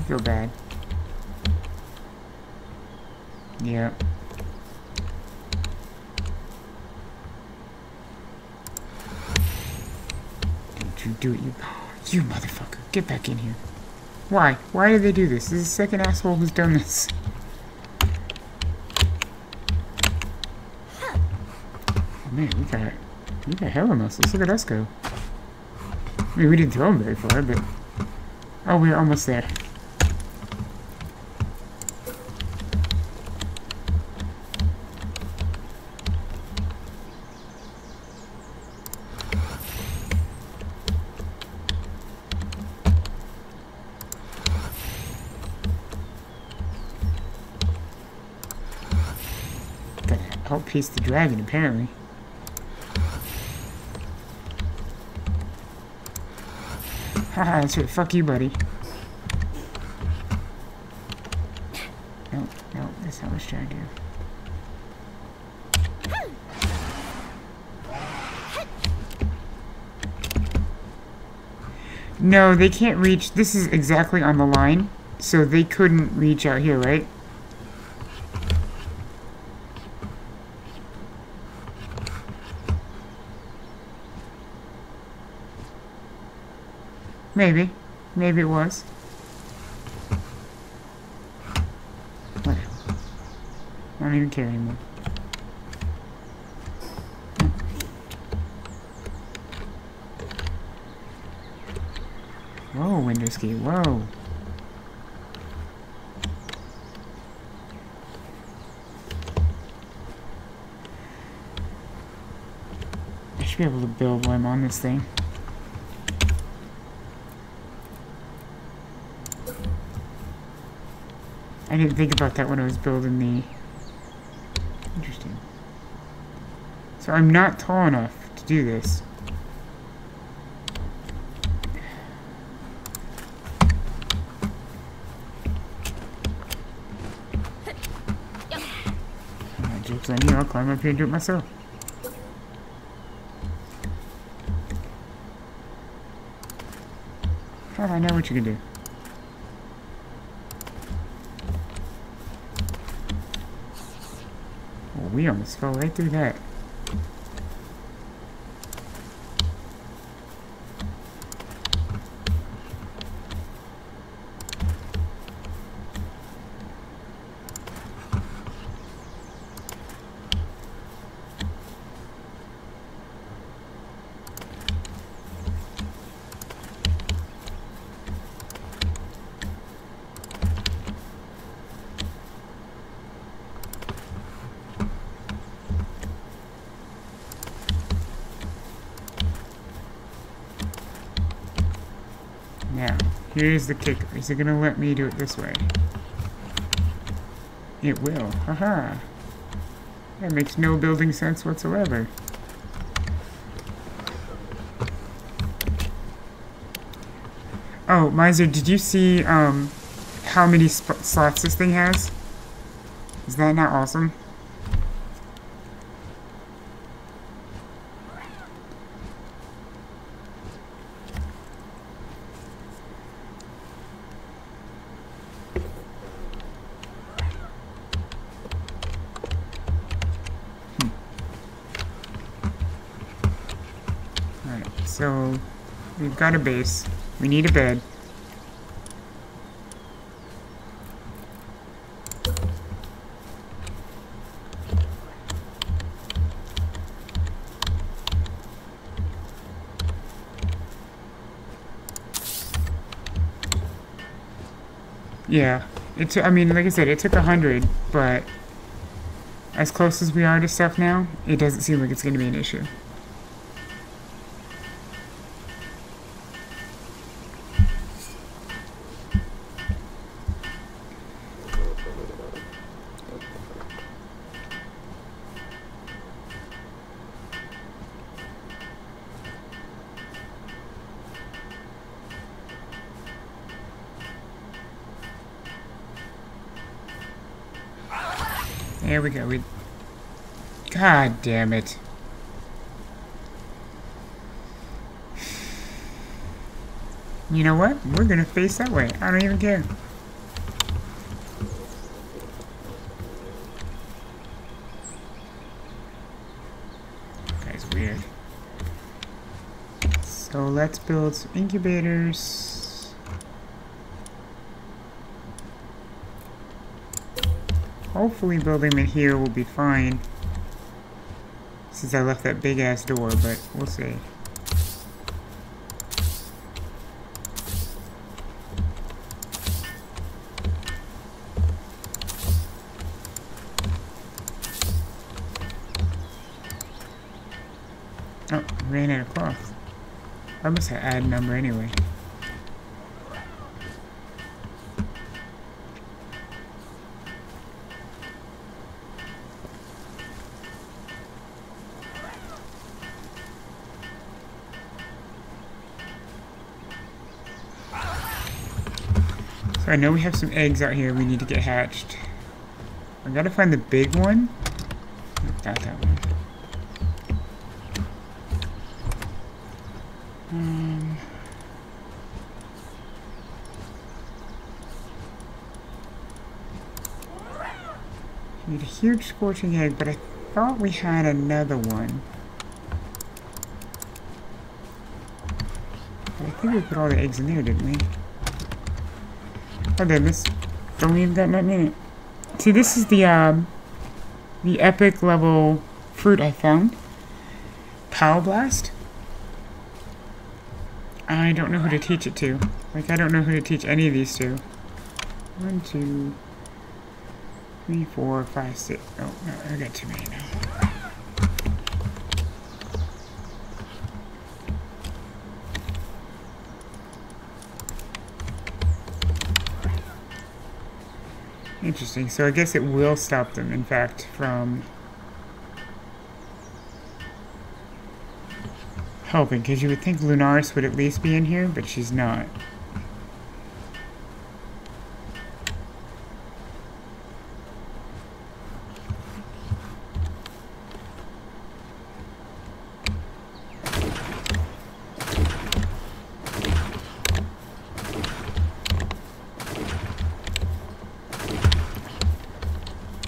A: Feel bad. Yeah. Don't you do it, you... You motherfucker. Get back in here. Why? Why did they do this? This is the second asshole who's done this. Oh man, we got... We got hella muscles. Look at us go. I mean, we didn't throw them very far, but... Oh, we're almost there. Outpace the dragon, apparently. [laughs] Haha, that's right. Fuck you, buddy. No, no, that's not what I was trying to do. No, they can't reach. This is exactly on the line, so they couldn't reach out here, right? Maybe. Maybe it was. Whatever. I don't even care anymore. Whoa, Windows key, whoa. I should be able to build while I'm on this thing. I didn't think about that when I was building the... Interesting. So I'm not tall enough to do this. Joke's on you, I'll climb up here and do it myself. I know what you can do? Oh, we almost fell right through that. Now, here's the kicker. Is it gonna let me do it this way? It will. Haha. That makes no building sense whatsoever. Oh, Miser, did you see um, how many slots this thing has? Is that not awesome? Alright, so we've got a base. We need a bed. Yeah, it I mean, like I said, it took a hundred, but as close as we are to stuff now, it doesn't seem like it's going to be an issue. Damn it. You know what? We're gonna face that way. I don't even care. Guy's weird. So let's build some incubators. Hopefully building them here will be fine. Since I left that big ass door, but we'll see. Oh, ran out of cloth. I must have add number anyway. I know we have some eggs out here we need to get hatched. I gotta find the big one. Not that one. Um, need a huge scorching egg, but I thought we had another one. But I think we put all the eggs in there, didn't we? Oh goodness. Don't even got nothing in it. See, this is the, um, the epic level fruit I found. Power Blast. I don't know who to teach it to. Like, I don't know who to teach any of these to. One, two, three, four, five, six. Oh, no, I got too many now. Interesting. So I guess it will stop them, in fact, from helping. Because you would think Lunaris would at least be in here, but she's not.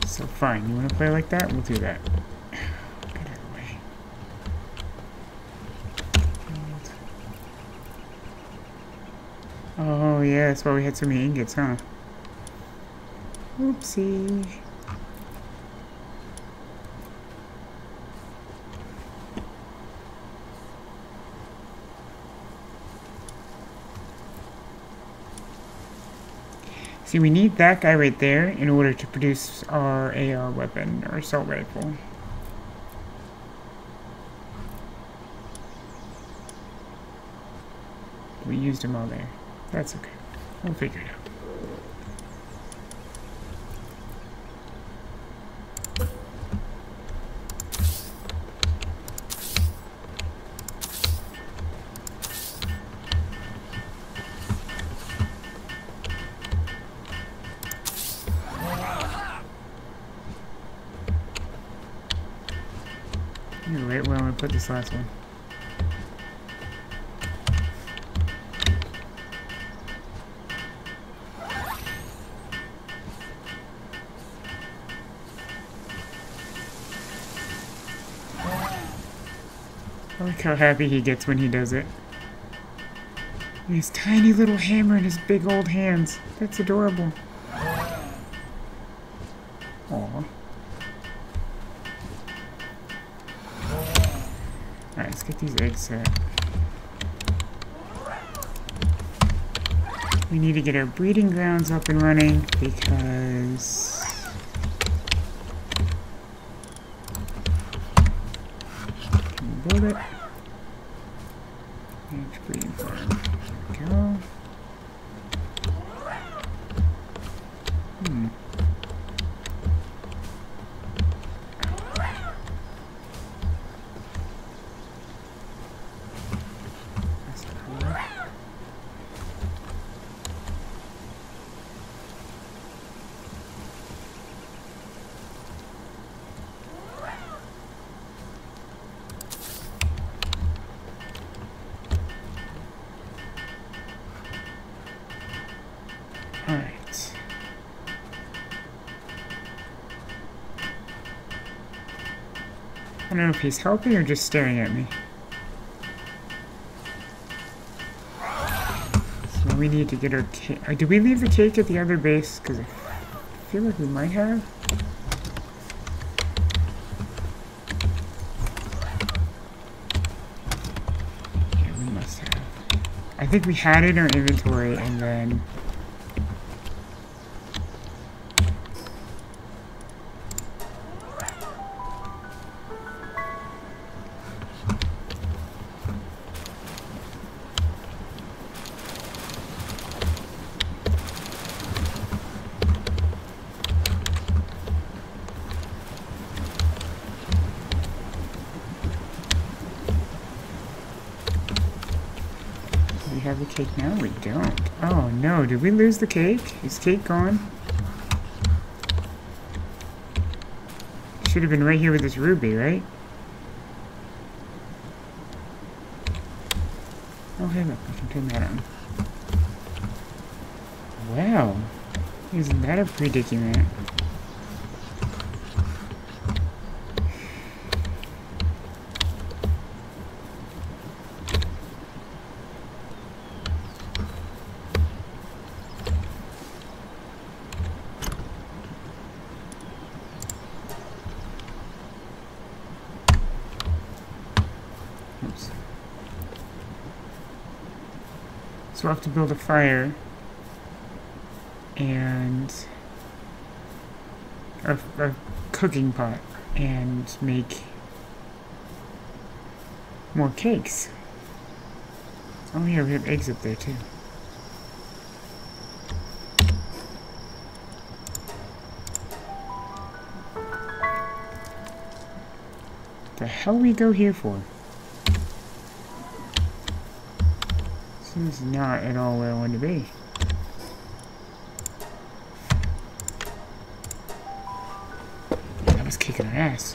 A: So fine, you want to play like that? We'll do that. Oh yeah, that's why we had so many ingots, huh? Oopsie. We need that guy right there in order to produce our AR weapon, or assault rifle. We used him all there. That's okay. We'll figure it out. This last one. I like how happy he gets when he does it. His tiny little hammer in his big old hands. That's adorable. We need to get our breeding grounds up and running because... Can we build it? Next breeding farm. There we go. Hmm. That's cool. Alright. I don't know if he's helping or just staring at me. So we need to get our cake. Uh, Did we leave the cake at the other base? Because I feel like we might have. Yeah, we must have. I think we had it in our inventory and then Did we lose the cake? Is cake gone? Should have been right here with this ruby, right? Oh hey look, I can turn that on. Wow. Isn't that a predicament? Oops. So we'll have to build a fire and a, a cooking pot and make more cakes. Oh yeah, we have eggs up there too. The hell we go here for? Is not at all where I want to be. That was kicking our ass.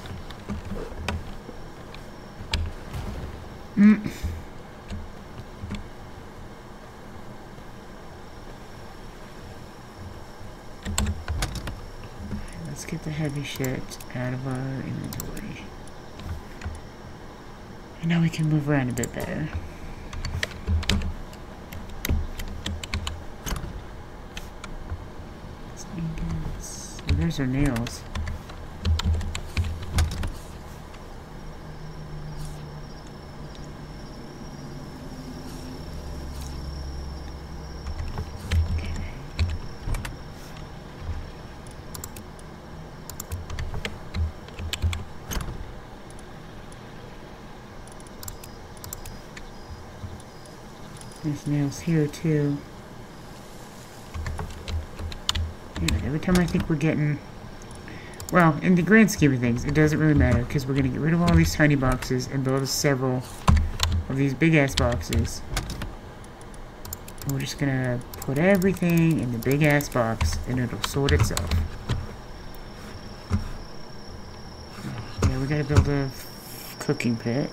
A: Mm. Let's get the heavy shit out of our inventory. And now we can move around a bit better. There's our nails. There's nails here too. Yeah, every time I think we're getting... Well, in the grand scheme of things, it doesn't really matter, because we're going to get rid of all these tiny boxes and build several of these big-ass boxes. And we're just going to put everything in the big-ass box, and it'll sort itself. Yeah, we gotta build a cooking pit.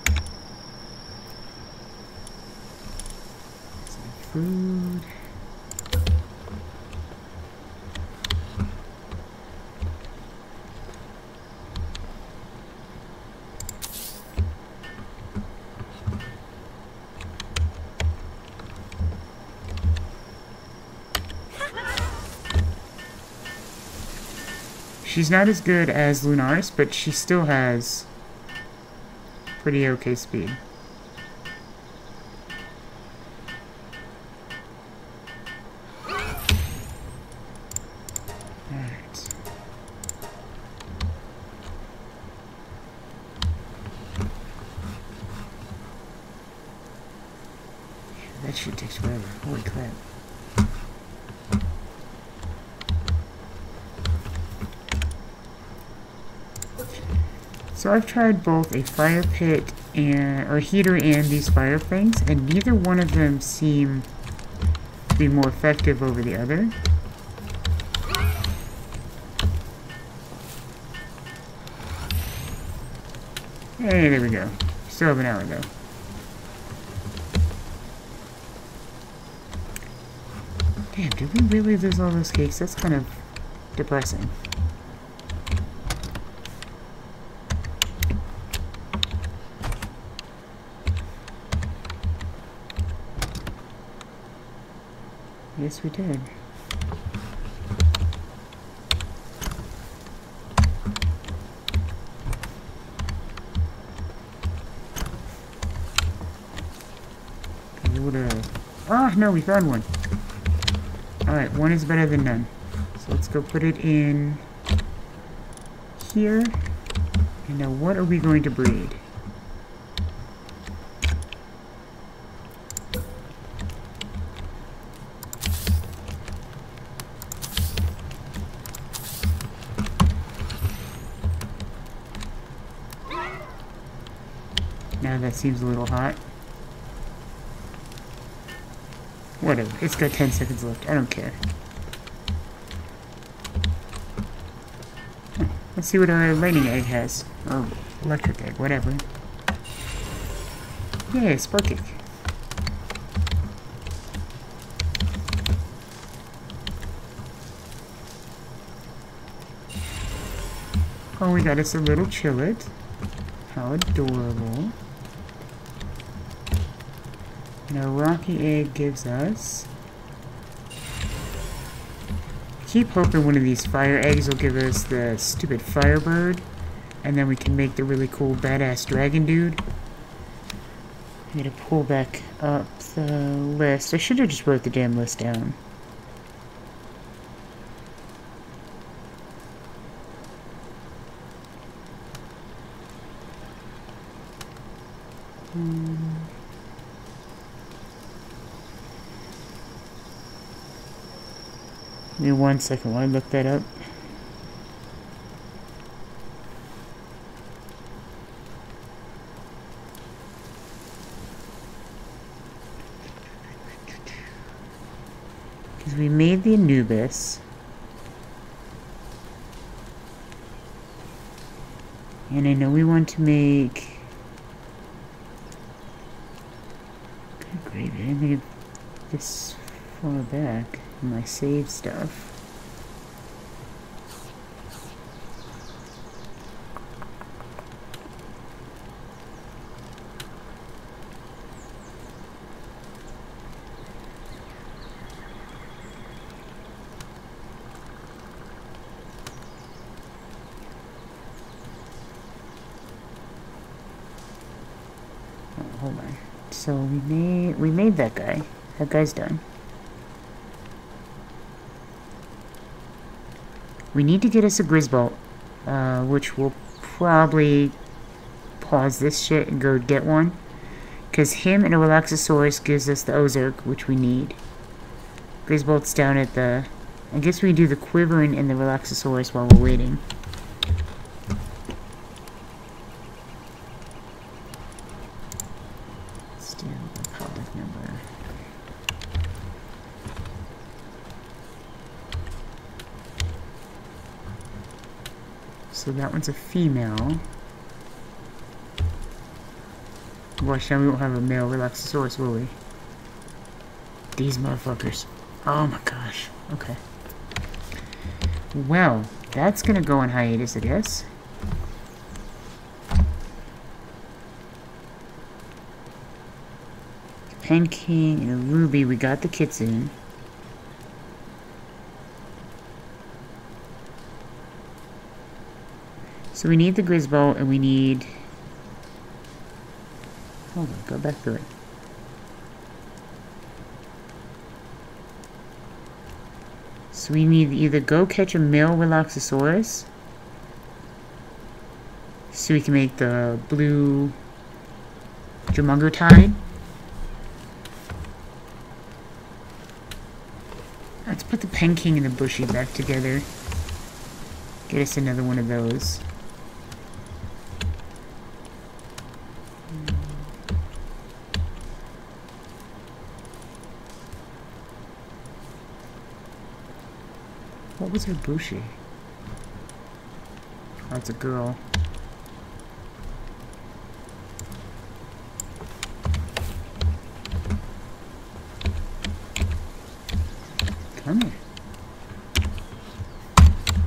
A: She's not as good as Lunaris, but she still has pretty okay speed. So I've tried both a fire pit and or heater and these fire things, and neither one of them seem to be more effective over the other. Hey, there we go. Still have an hour though. Damn, did we really lose all those cakes? That's kind of depressing. Yes, we did. Ah, no, we found one. Alright, one is better than none. So let's go put it in here. And now what are we going to breed? That seems a little hot. Whatever, it's got 10 seconds left, I don't care. Let's see what our lightning egg has. Or electric egg, whatever. Yeah, spark egg. Oh, we got us a little chillet. How adorable. A rocky egg gives us... keep hoping one of these fire eggs will give us the stupid firebird. And then we can make the really cool badass dragon dude. I gotta pull back up the list. I should have just wrote the damn list down. One second while I look that up. Because we made the Anubis. And I know we want to make... Good gravy, I didn't think of this far back in my save stuff. Oh, hold on. So we made we made that guy. That guy's done. We need to get us a Grizzbolt, uh, which will probably pause this shit and go get one. Because him and a Relaxosaurus gives us the Orserk, which we need. Grizzbolt's down at the... I guess we do the Quivern and the Relaxosaurus while we're waiting. Still the product number. So that one's a female. Watch now we won't have a male Relaxosaurus, will we? These motherfuckers. Oh my gosh. Okay. Well, that's gonna go on hiatus, I guess. Penking and Rooby, we got the Kitsun. So we need the Grizzbolt and we need... Hold on, go back to it. So we need either go catch a male Relaxosaurus so we can make the blue Jumungo Let's put the Penking and the Bushi back together. Get us another one of those. Was her Bushi? Oh, it's a girl. Come here.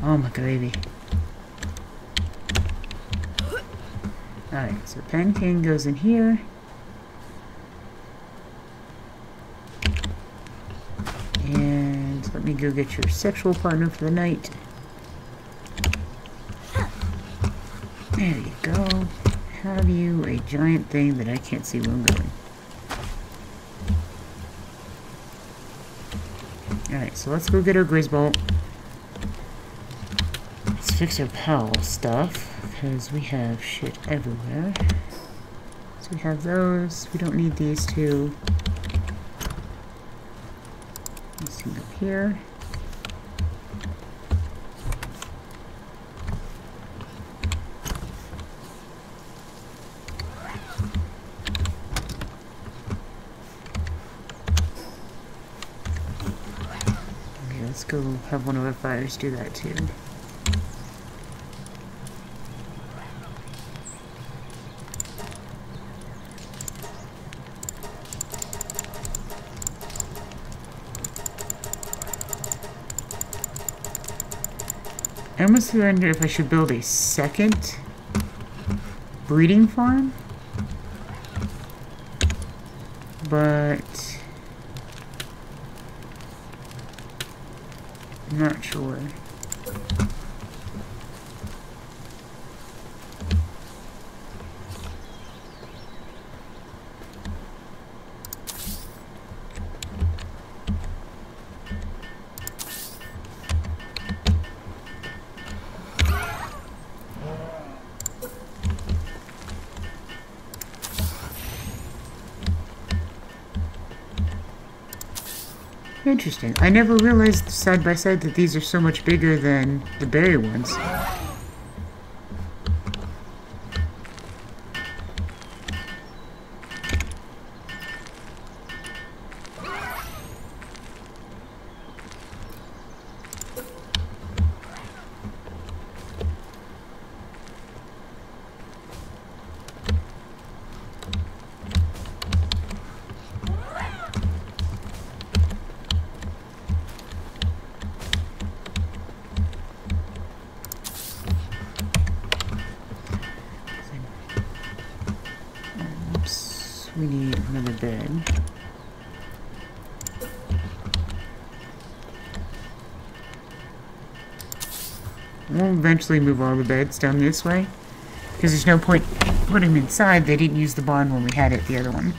A: Oh my gravy. Alright, so Penking goes in here. And let me go get your sexual partner for the night. There you go. Have you a giant thing that I can't see where I'm going. Alright, so let's go get our Grizzbolt. Let's fix our Powell stuff, because we have shit everywhere. So we have those. We don't need these two. This can go here. Okay, let's go have one of our fires do that too. I almost wonder if I should build a second breeding farm. But not sure. Interesting. I never realized side by side that these are so much bigger than the berry ones. Eventually move all the beds down this way. Because there's no point putting them inside. They didn't use the barn when we had it, the other one.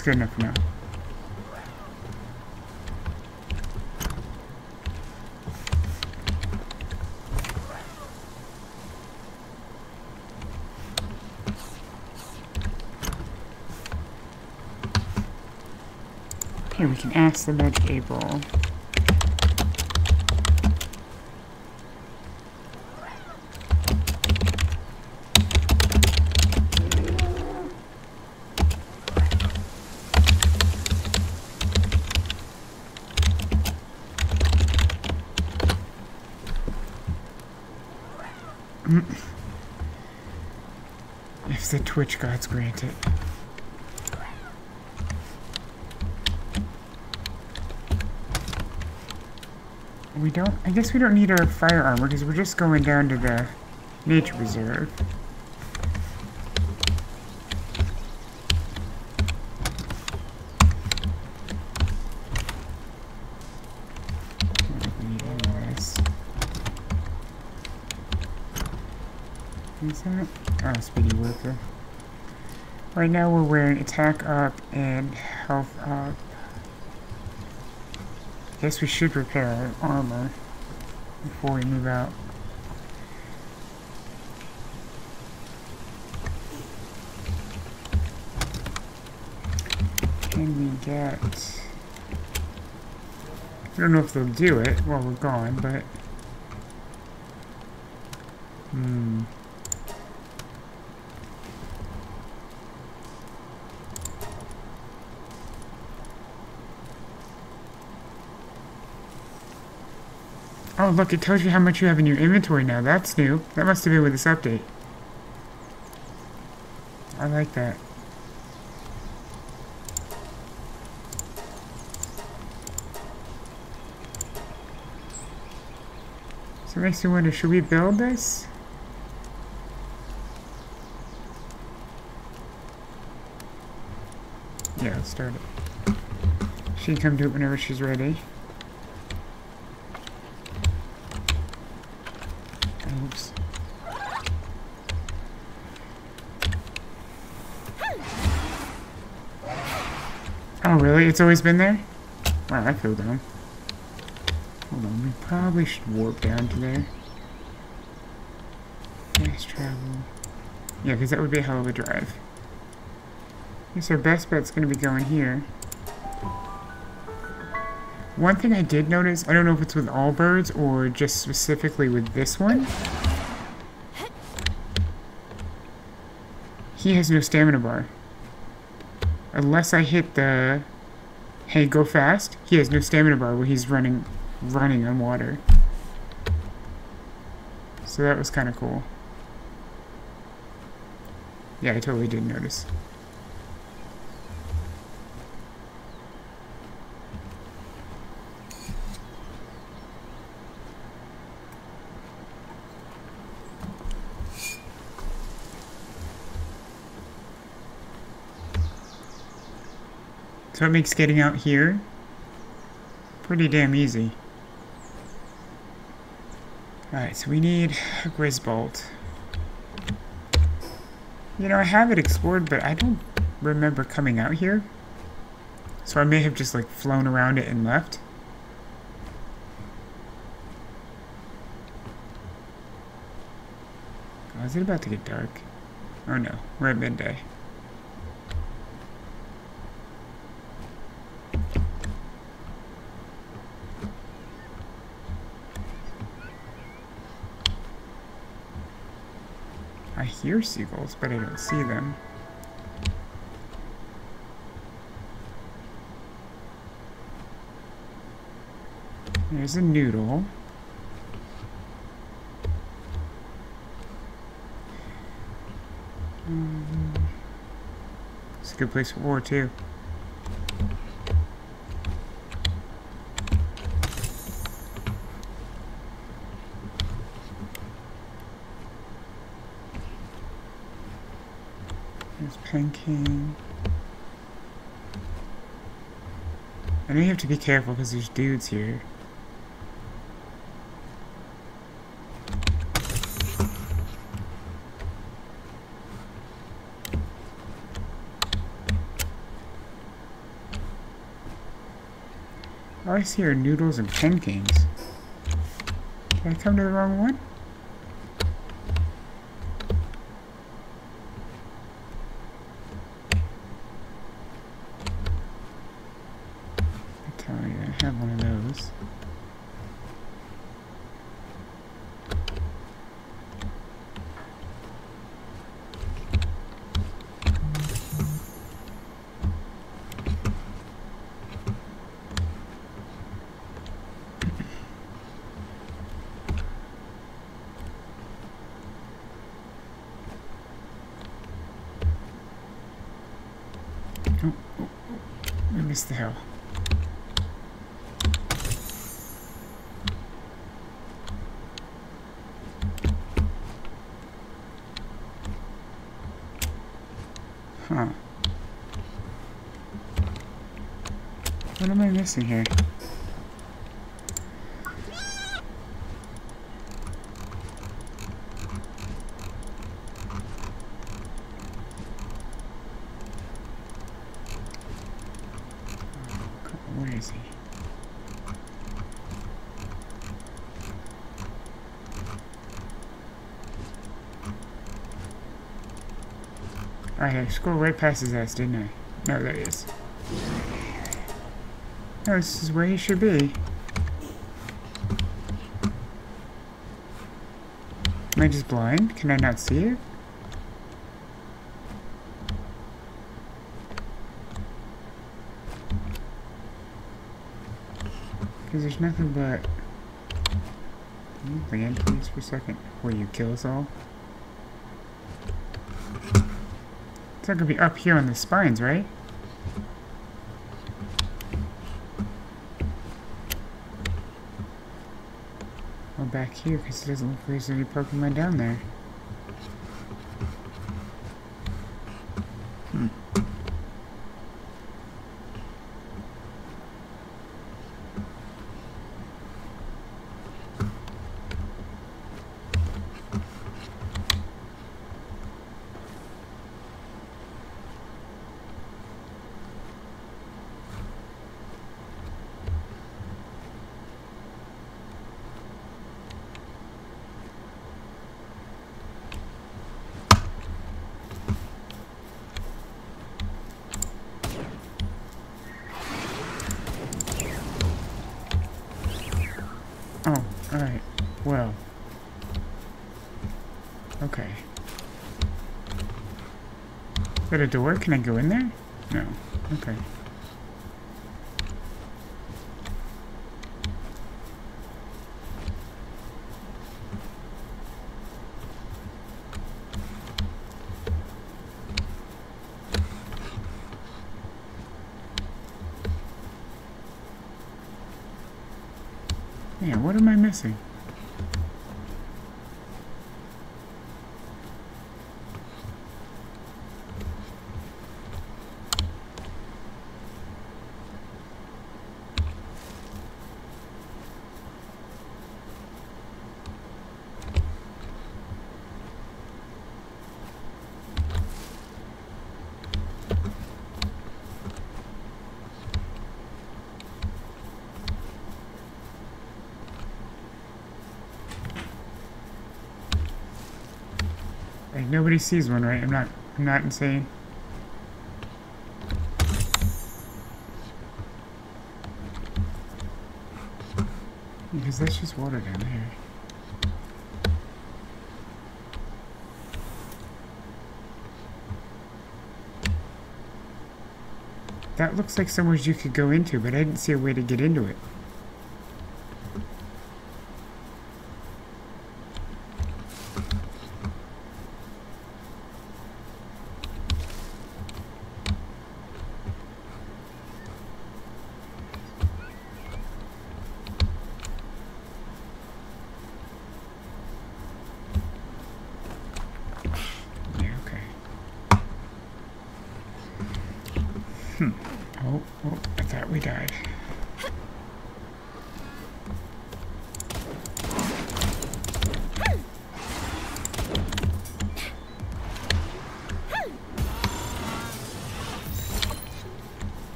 A: That's good enough for now. Here, we can ask the Magic April. Twitch gods grant it. We don't, I guess we don't need our fire armor because we're just going down to the nature reserve. Is that? Oh, speedy worker. Right now we're wearing attack up and health up. I Guess we should repair our armor before we move out. Can we get... I don't know if they'll do it while we're gone, but... Oh, look, it tells you how much you have in your inventory now. That's new. That must have been with this update. I like that. So it makes me wonder, should we build this? Yeah, let's start it. She can come do it whenever she's ready. Oops. Oh, really? It's always been there? Wow, I feel dumb. Hold on, we probably should warp down to there. Fast travel. Yeah, because that would be a hell of a drive. I guess our best bet's going to be going here. One thing I did notice, I don't know if it's with all birds or just specifically with this one. He has no stamina bar. Unless I hit the, hey, go fast, he has no stamina bar where he's running, running on water. So that was kind of cool. Yeah, I totally didn't notice. So it makes getting out here pretty damn easy. Alright, so we need a Grizzbolt. You know, I have it explored, but I don't remember coming out here. So I may have just, like, flown around it and left. Oh, is it about to get dark? Oh no, we're at midday. I hear seagulls, but I don't see them. There's a noodle. Mm. It's a good place for war, too. There's Penking. I know you have to be careful because there's dudes here. All I see are noodles and pancakes. Did I come to the wrong one? I tell you, I have one of those. Oh, oh, oh. I missed the hill. Huh. What am I missing here? He? I right past his ass, didn't I? No, there he is. This is where he should be. Am I just blind? Can I not see it? Because there's nothing but... You land please for a second? Will you kill us all? It's not gonna be up here on the spines, right? Or back here, because it doesn't look like there's any Pokemon down there. Okay. That a door? Can I go in there? No. Okay. Yeah, what am I missing? Like nobody sees one, right? I'm not I'm not insane. Because that's just water down there. That looks like somewhere you could go into, but I didn't see a way to get into it.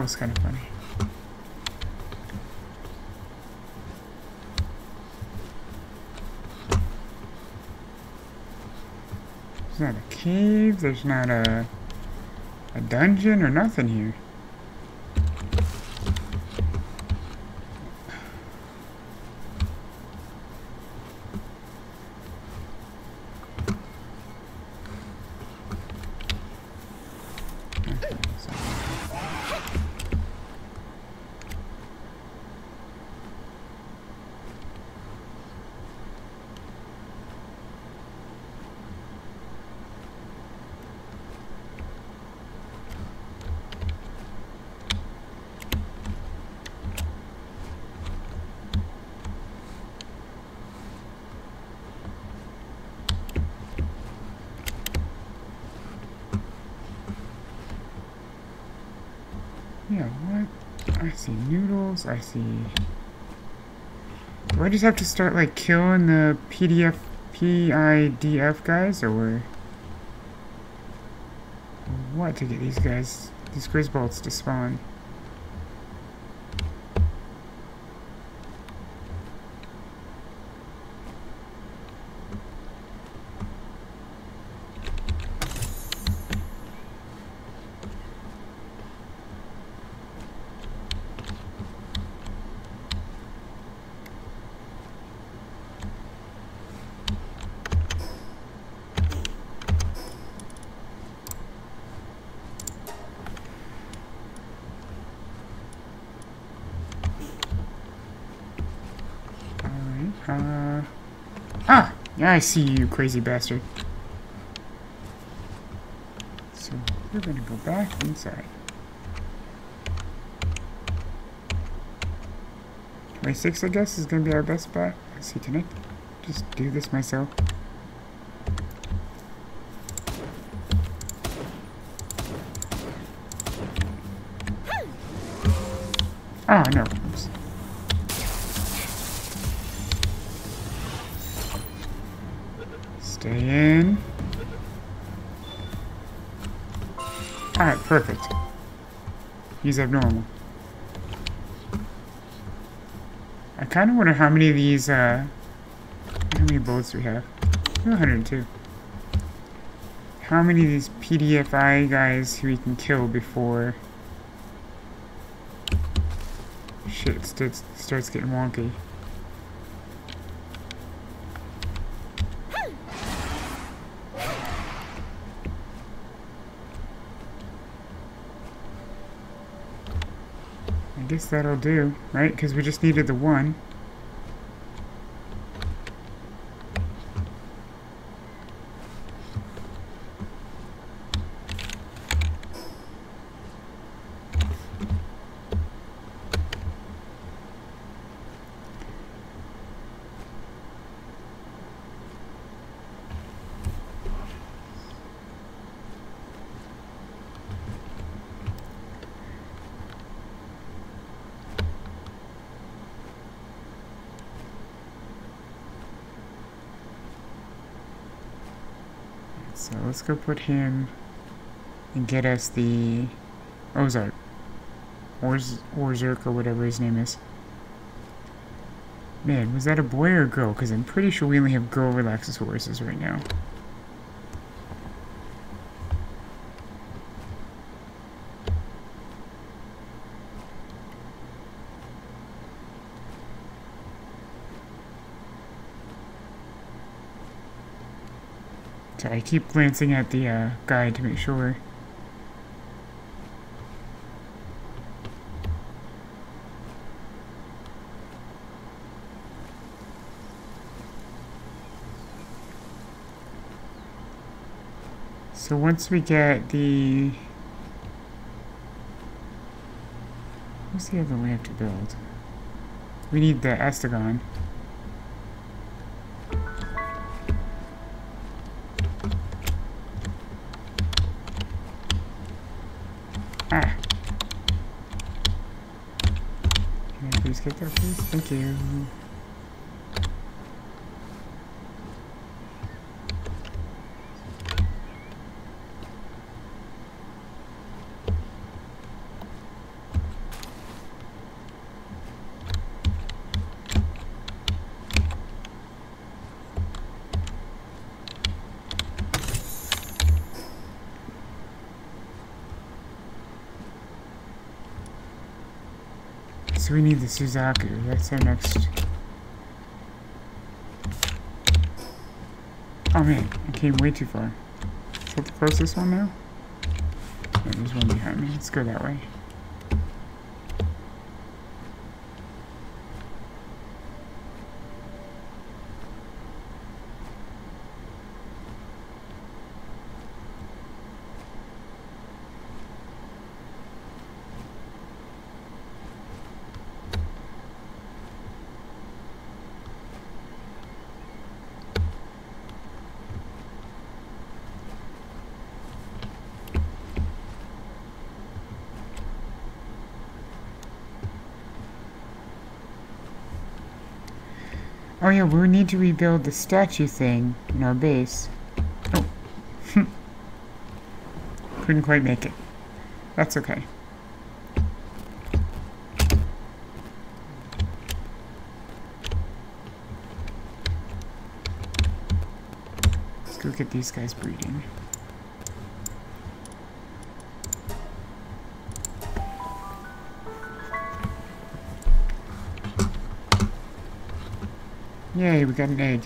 A: That was kind of funny. There's not a cave, there's not a a dungeon or nothing here. Okay, so- Yeah, what? I see I see... Do I just have to start, like, killing the PDF, PIDF guys, or... What to get these guys, these Grizzbolts to spawn? Alright, uh... Ah! Yeah, I see you, crazy bastard. So, we're gonna go back inside. 26, I guess, is gonna be our best bet. Let's see, can I just do this myself? Oh, no. He's abnormal. I kind of wonder how many of these, uh... How many bullets we have? 202. How many of these PDFI guys we can kill before... Shit, starts, starts getting wonky. That'll do, right? Because we just needed the one. So let's go put him and get us the Orserk. Or, or or whatever his name is. Man, was that a boy or a girl? Because I'm pretty sure we only have girl Relaxosauruses right now. So I keep glancing at the uh, guide to make sure. So once we get the... What's the other we have to build? We need the Astegon. That, Suzaku. That's our next. Oh man, I came way too far. Is that the closest one now? There's one behind me. Let's go that way. Yeah, we need to rebuild the statue thing in our base. Oh. [laughs] Couldn't quite make it. That's okay. Let's go get these guys breeding. Yay, we got an egg.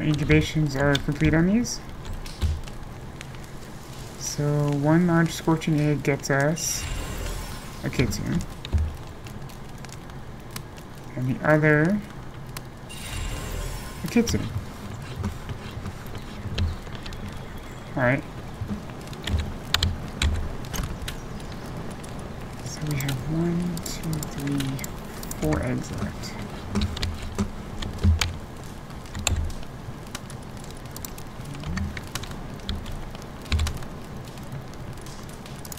A: Incubations are complete on these. So one large scorching egg gets us a Kitsun. And the other a Kitsun. Alright. So we have one, two, three, four eggs left.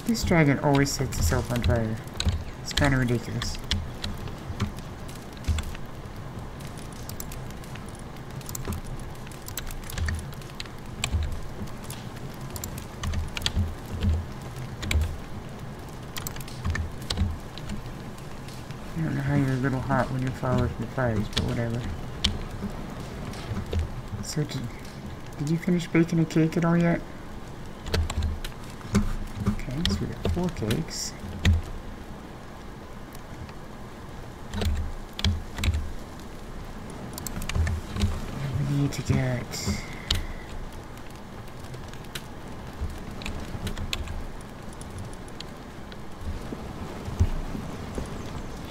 A: This dragon always sets itself on fire. It's kind of ridiculous. I don't know how you're a little hot when you're followed from but whatever. So did, did you finish baking a cake at all yet? Okay, so we got four cakes. We need to get...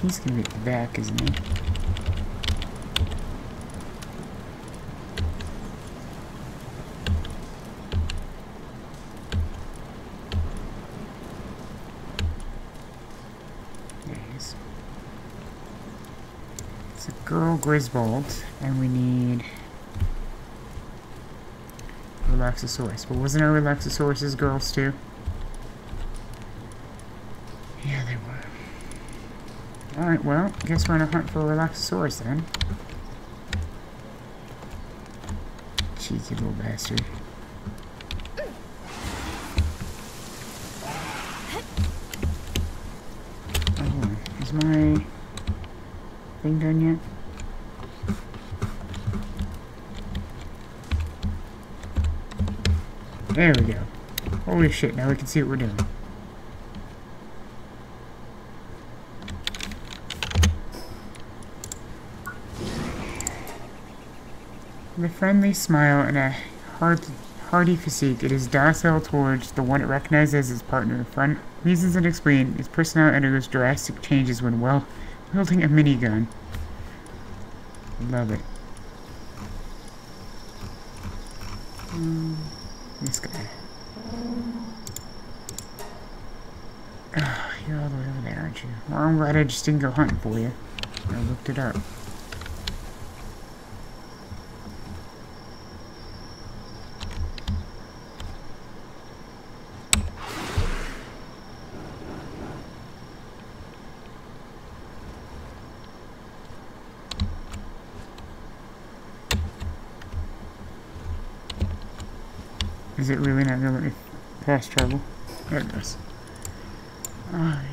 A: He's gonna be at the back, isn't he? There he is. It's a girl Grizzbolt, and we need Relaxosaurus. But wasn't our Relaxosaurus girls too? Yeah, they were. Alright, well, guess we're on a hunt for Relaxosaurus then. Cheeky little bastard. Oh, is my thing done yet? There we go. Holy shit, now we can see what we're doing. With a friendly smile and a hard, hardy physique, it is docile towards the one it recognizes as its partner. Fun reasons and explain, its personality undergoes drastic changes when well wielding a minigun. Love it. Mm, this guy. Oh, you're all the way over there, aren't you? Well, I'm glad I just didn't go hunting for you. I looked it up. Is it really not let me pass trouble? There it goes. Alright.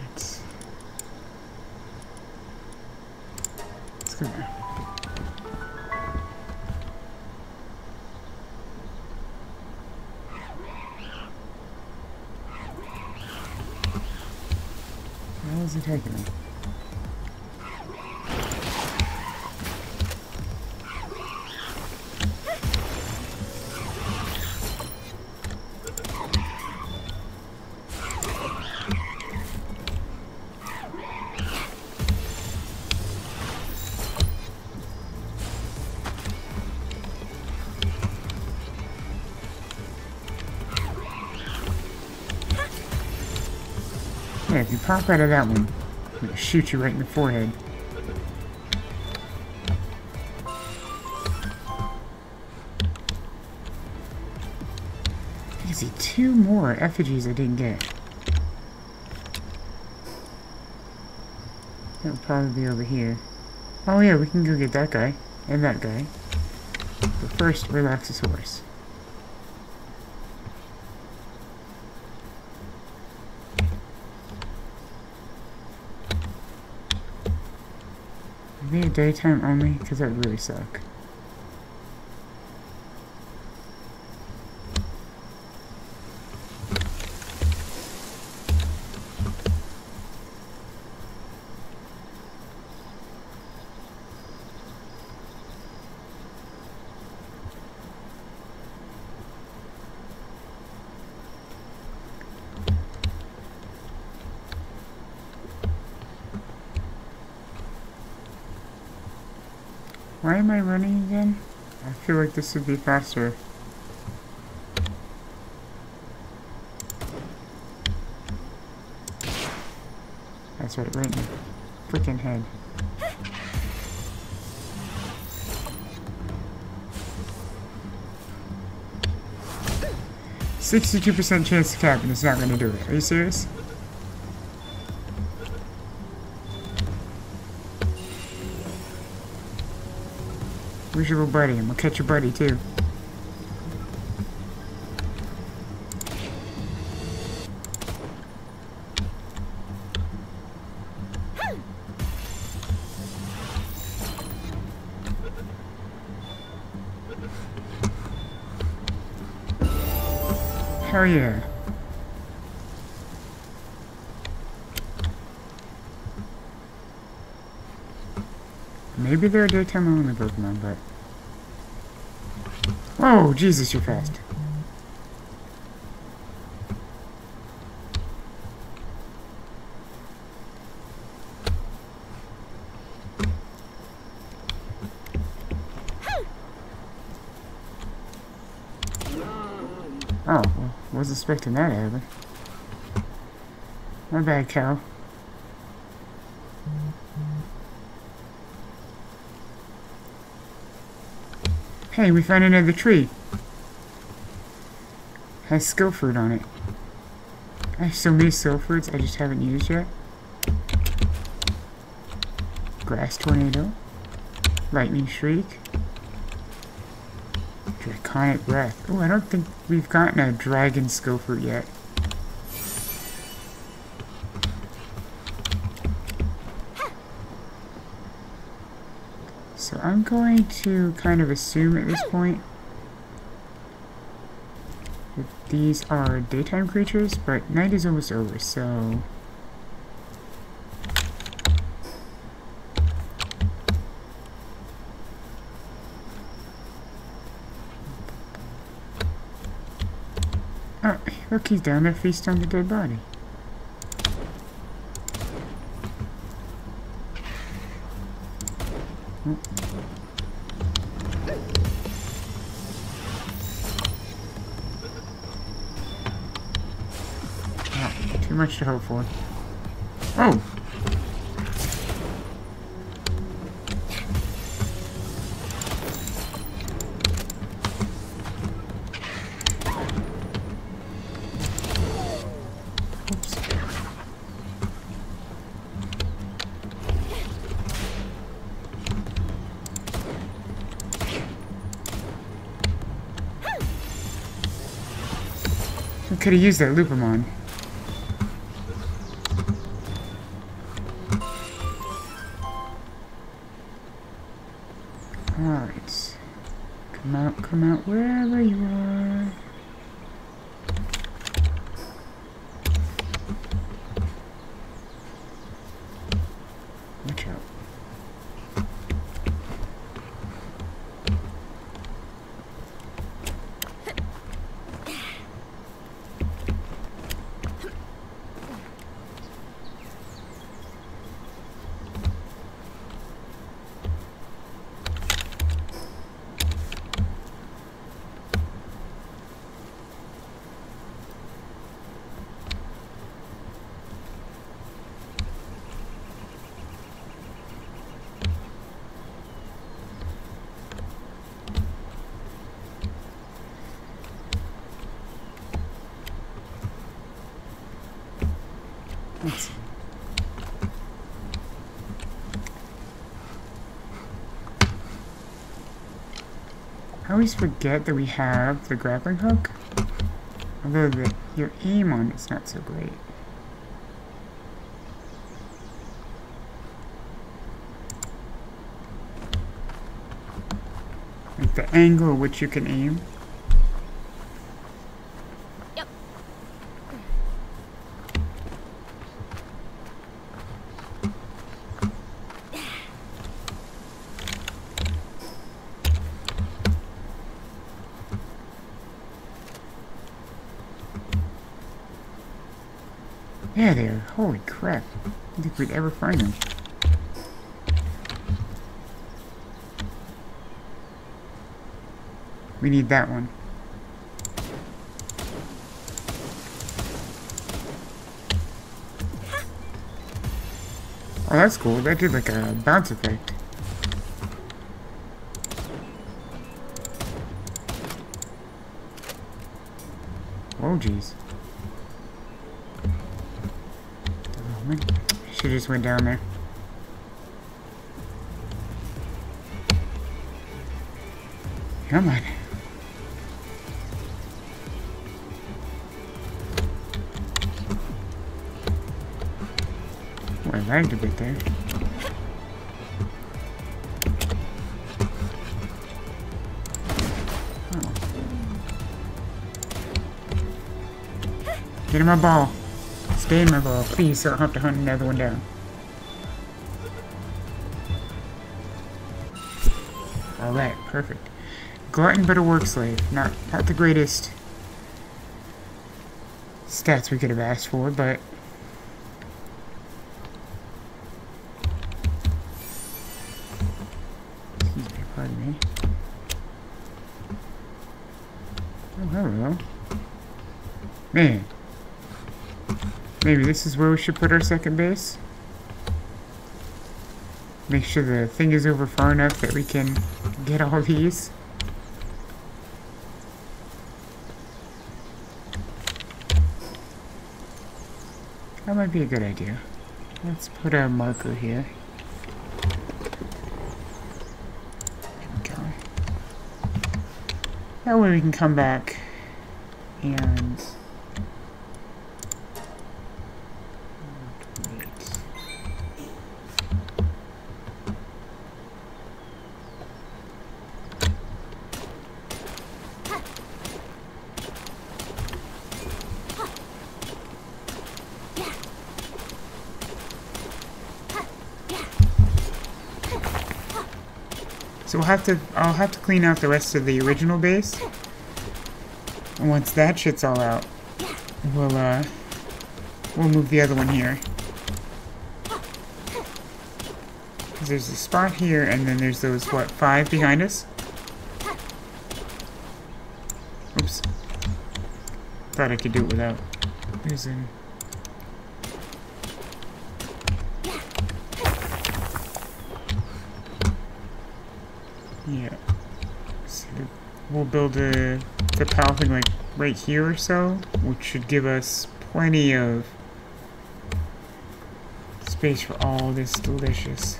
A: Where pop out of that one, I'm gonna shoot you right in the forehead. I see two more effigies I didn't get. It'll probably be over here. Oh yeah, we can go get that guy. And that guy. But first, Relaxosaurus. Maybe daytime only, because that would really suck. Am I running again? I feel like this would be faster. That's right, right in freaking head. Sixty-two percent chance to cap, and it's not gonna do it. Are you serious? Where's your little buddy? I'm gonna catch your buddy too. Hell yeah. Maybe they're a daytime only Pokemon, but... Oh, Jesus, you're fast. Oh, well, wasn't expecting that happen. My bad, cow. Hey, we found another tree. Has skill fruit on it. I have so many skill fruits I just haven't used yet. Grass Tornado. Lightning Shriek. Draconic Breath. Oh, I don't think we've gotten a Dragon Skill Fruit yet. So I'm going to kind of assume at this point that these are daytime creatures, but night is almost over, so... Oh, look, he's down there feasting on the dead body. Much to hope for. Oh! Could have used that Lupamon. Always forget that we have the grappling hook. Although the, your aim on it's not so great. Like the angle at which you can aim.
B: Yep.
A: Yeah, they are. Holy crap. I don't think we'd ever find them. We need that one. Oh, that's cool. That did like a bounce effect. Oh, jeez. She just went down there. Come on. Oh, I lagged a bit there. Get in my ball. In my ball, please, so I have to hunt another one down. Alright, perfect. Glutton but a work slave. Not not the greatest stats we could have asked for, but Maybe this is where we should put our second base? Make sure the thing is over far enough that we can get all these. That might be a good idea. Let's put a marker here. That way we can come back and So we'll have to, I'll have to clean out the rest of the original base. And once that shit's all out, we'll, uh, we'll move the other one here. Because there's a spot here, and then there's those, what, five behind us? Oops. Thought I could do it without using... Yeah. So we'll build a the pal thing like right here or so, which should give us plenty of space for all this delicious.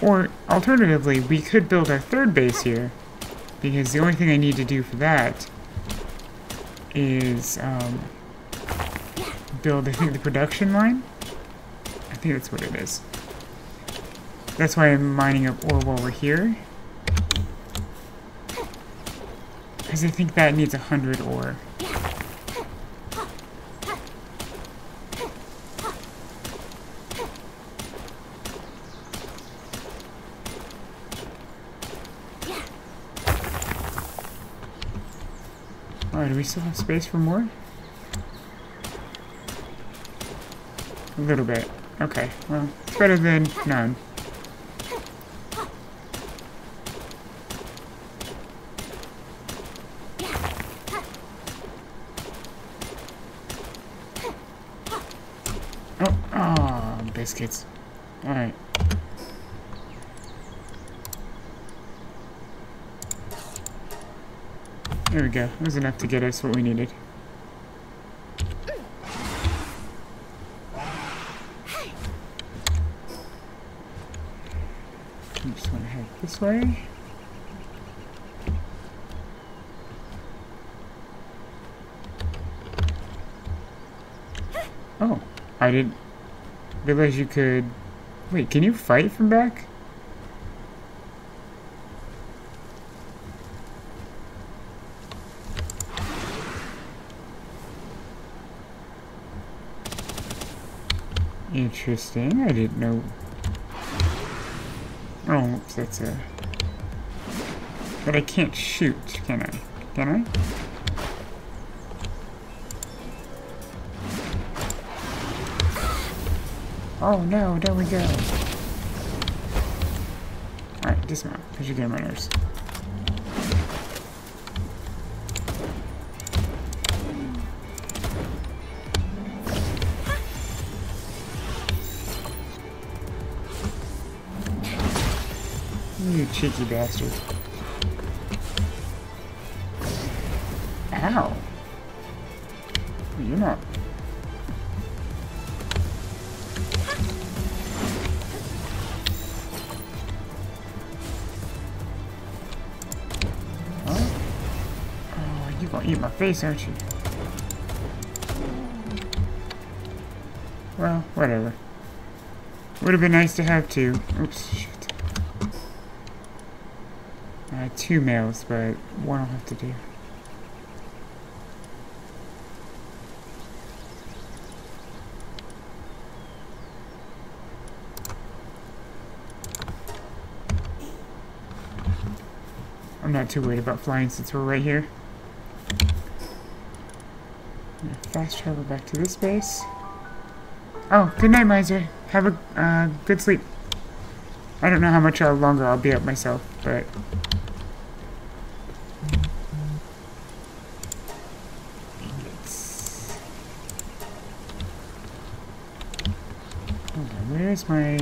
A: Or alternatively, we could build our third base here, because the only thing I need to do for that is um, build, I think, the production line. I think that's what it is. That's why I'm mining up ore while we're here. I think that needs a hundred ore. Alright, do we still have space for more? A little bit. Okay, well, it's better than none. Oh, oh, biscuits. Alright. There we go. That was enough to get us what we needed. I just want to head this way. Oh, I didn't realize you could... Wait, can you fight from back? Interesting, I didn't know... Oh, oops, that's a... But I can't shoot, can I? Can I? Oh no, there we go. Alright, dismount, because you're getting my nerves. You cheeky bastard. Ow. You're not face, aren't you? Well, whatever. Would have been nice to have two. Oops, shit. Two males, but one I'll have to do. I'm not too worried about flying since we're right here. Fast travel back to this base. Oh, good night, Miser. Have a uh, good sleep. I don't know how much uh, longer I'll be up myself, but... Hold on, where's my...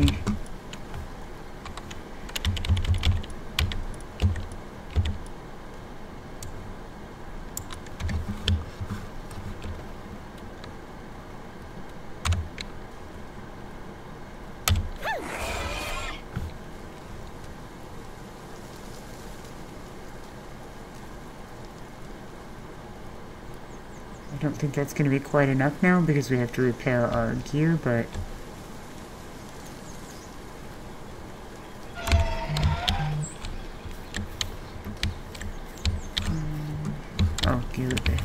A: I don't think that's going to be quite enough now because we have to repair our gear, but... Mm, oh, gear repair.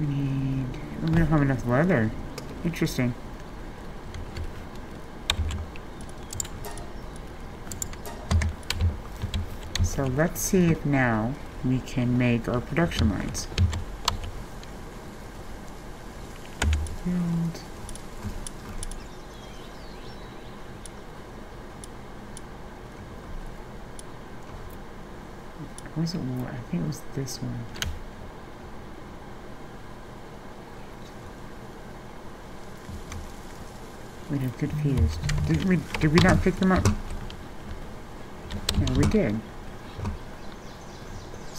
A: We need... We don't have enough leather. Interesting. So let's see if now we can make our production lines. Was it? I think it was this one. We have feeders. Did we? Did we not pick them up? No, we did.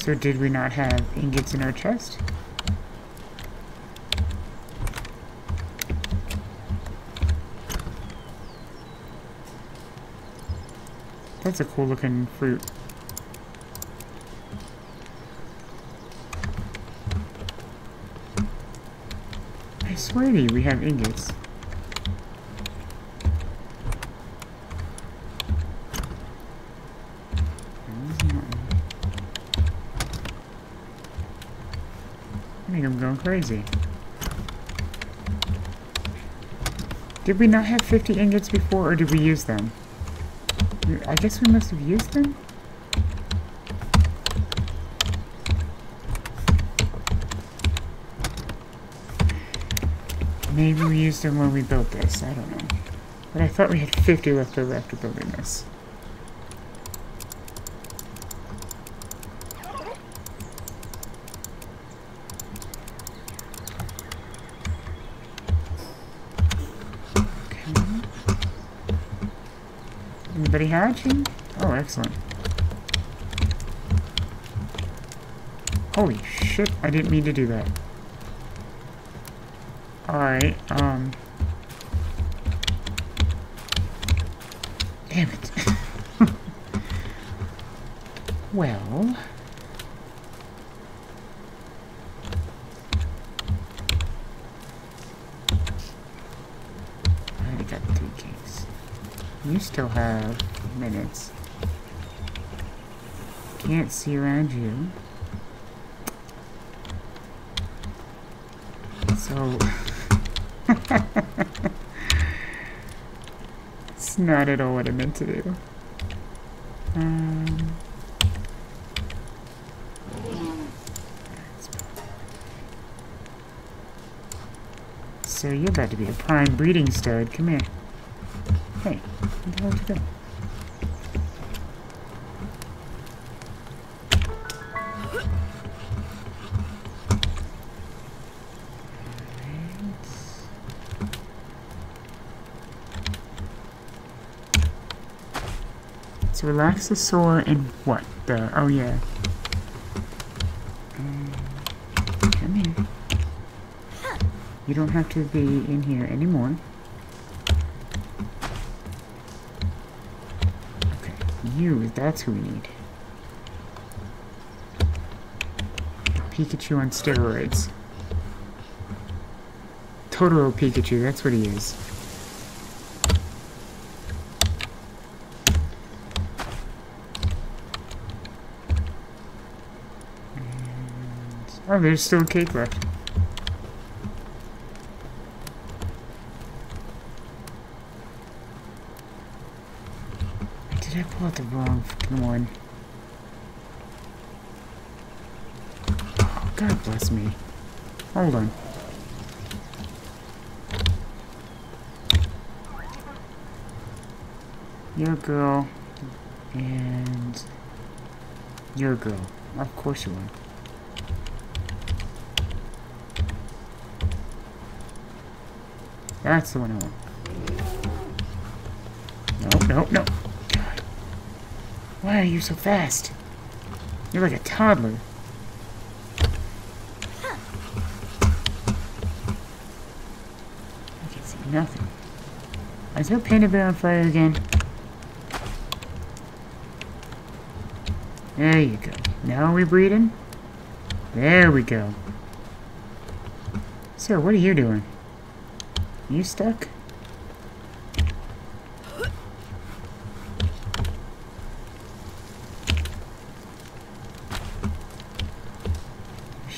A: So did we not have ingots in our chest? That's a cool looking fruit. I swear to you, we have ingots. I think I'm going crazy. Did we not have 50 ingots before, or did we use them? I guess we must have used them? Maybe we used them when we built this, I don't know. But I thought we had 50 left over after building this. Okay. Anybody hatching? Oh, excellent. Holy shit, I didn't mean to do that. Alright, um... Damn it. [laughs] well... I already got three cakes. You still have minutes. Can't see around you. So... [laughs] it's not at all what I meant to do. Um... So you're about to be a prime breeding stud. Come here. Hey, where the you go? So Relaxaurus and what? The oh yeah. Um, come here. You don't have to be in here anymore. You, that's who we need. Pikachu on steroids. Totoro Pikachu, that's what he is. And- Oh, there's still a cake left. Out the wrong fucking one? God bless me. Hold on. Your girl and your girl. Of course you are. That's the one I want. No, no, no. Are you so fast? You're like a toddler. I can see nothing. Is her panda bear on fire again? There you go. Now are we breeding? There we go. Sir, what are you doing? You stuck?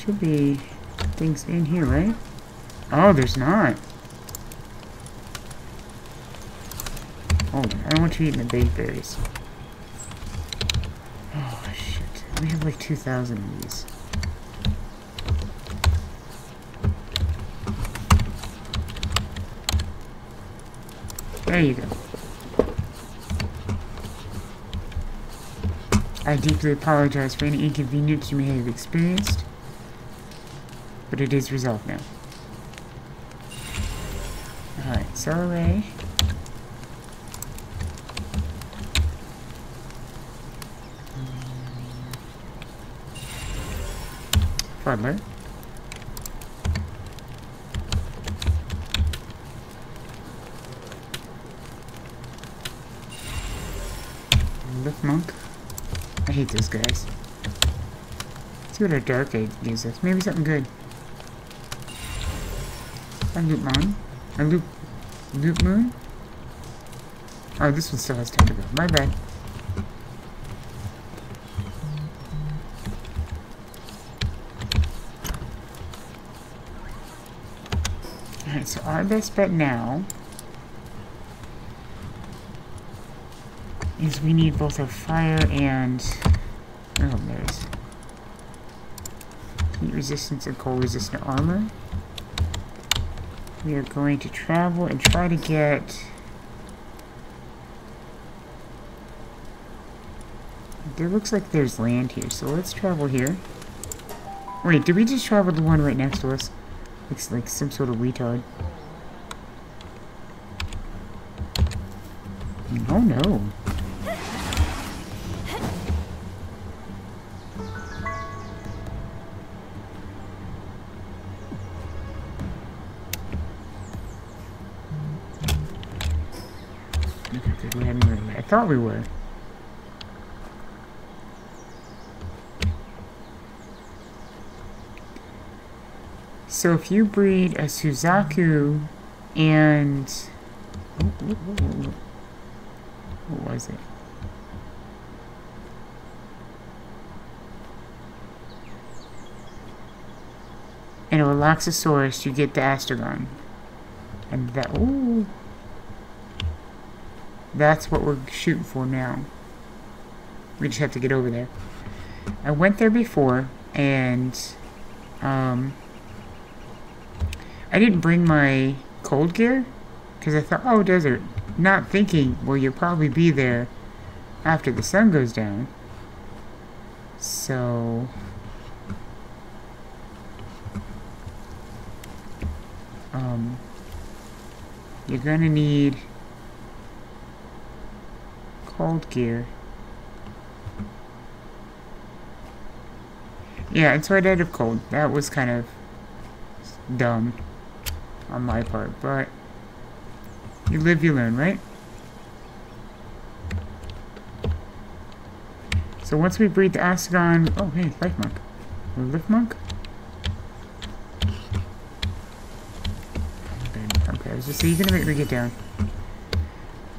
A: Should be things in here, right? Oh, there's not. Hold on, I don't want you eating the bait berries. Oh, shit. We have like 2,000 of these. There you go. I deeply apologize for any inconvenience you may have experienced, but it is resolved now. Alright, Celaray. Fuddler. Lifmunk. I hate those guys. Let's see what our Dark Age gives us. Maybe something good. A Loupmoon. A Loop... Loupmoon? Oh, this one still has time to go. My bad. Alright, so our best bet now is we need both a fire and oh there's heat resistance and cold resistant armor. We are going to travel and try to get There looks like there's land here, so let's travel here. Wait, did we just travel the one right next to us? Looks like some sort of retard. Oh no. Thought we. So if you breed a Suzaku and... What was it? And a Relaxaurus, you get the Astegon. And that... Ooh. That's what we're shooting for now. We just have to get over there. I went there before, and... Um... I didn't bring my cold gear because I thought, oh, desert. Not thinking, well, you'll probably be there after the sun goes down. So... Um, you're gonna need cold gear. Yeah, and so I of cold. That was kind of dumb on my part, but you live, you learn, right? So once we breed the Astegon, oh hey, Lifmunk, lift monk. Okay, I was just so you're gonna make me get down.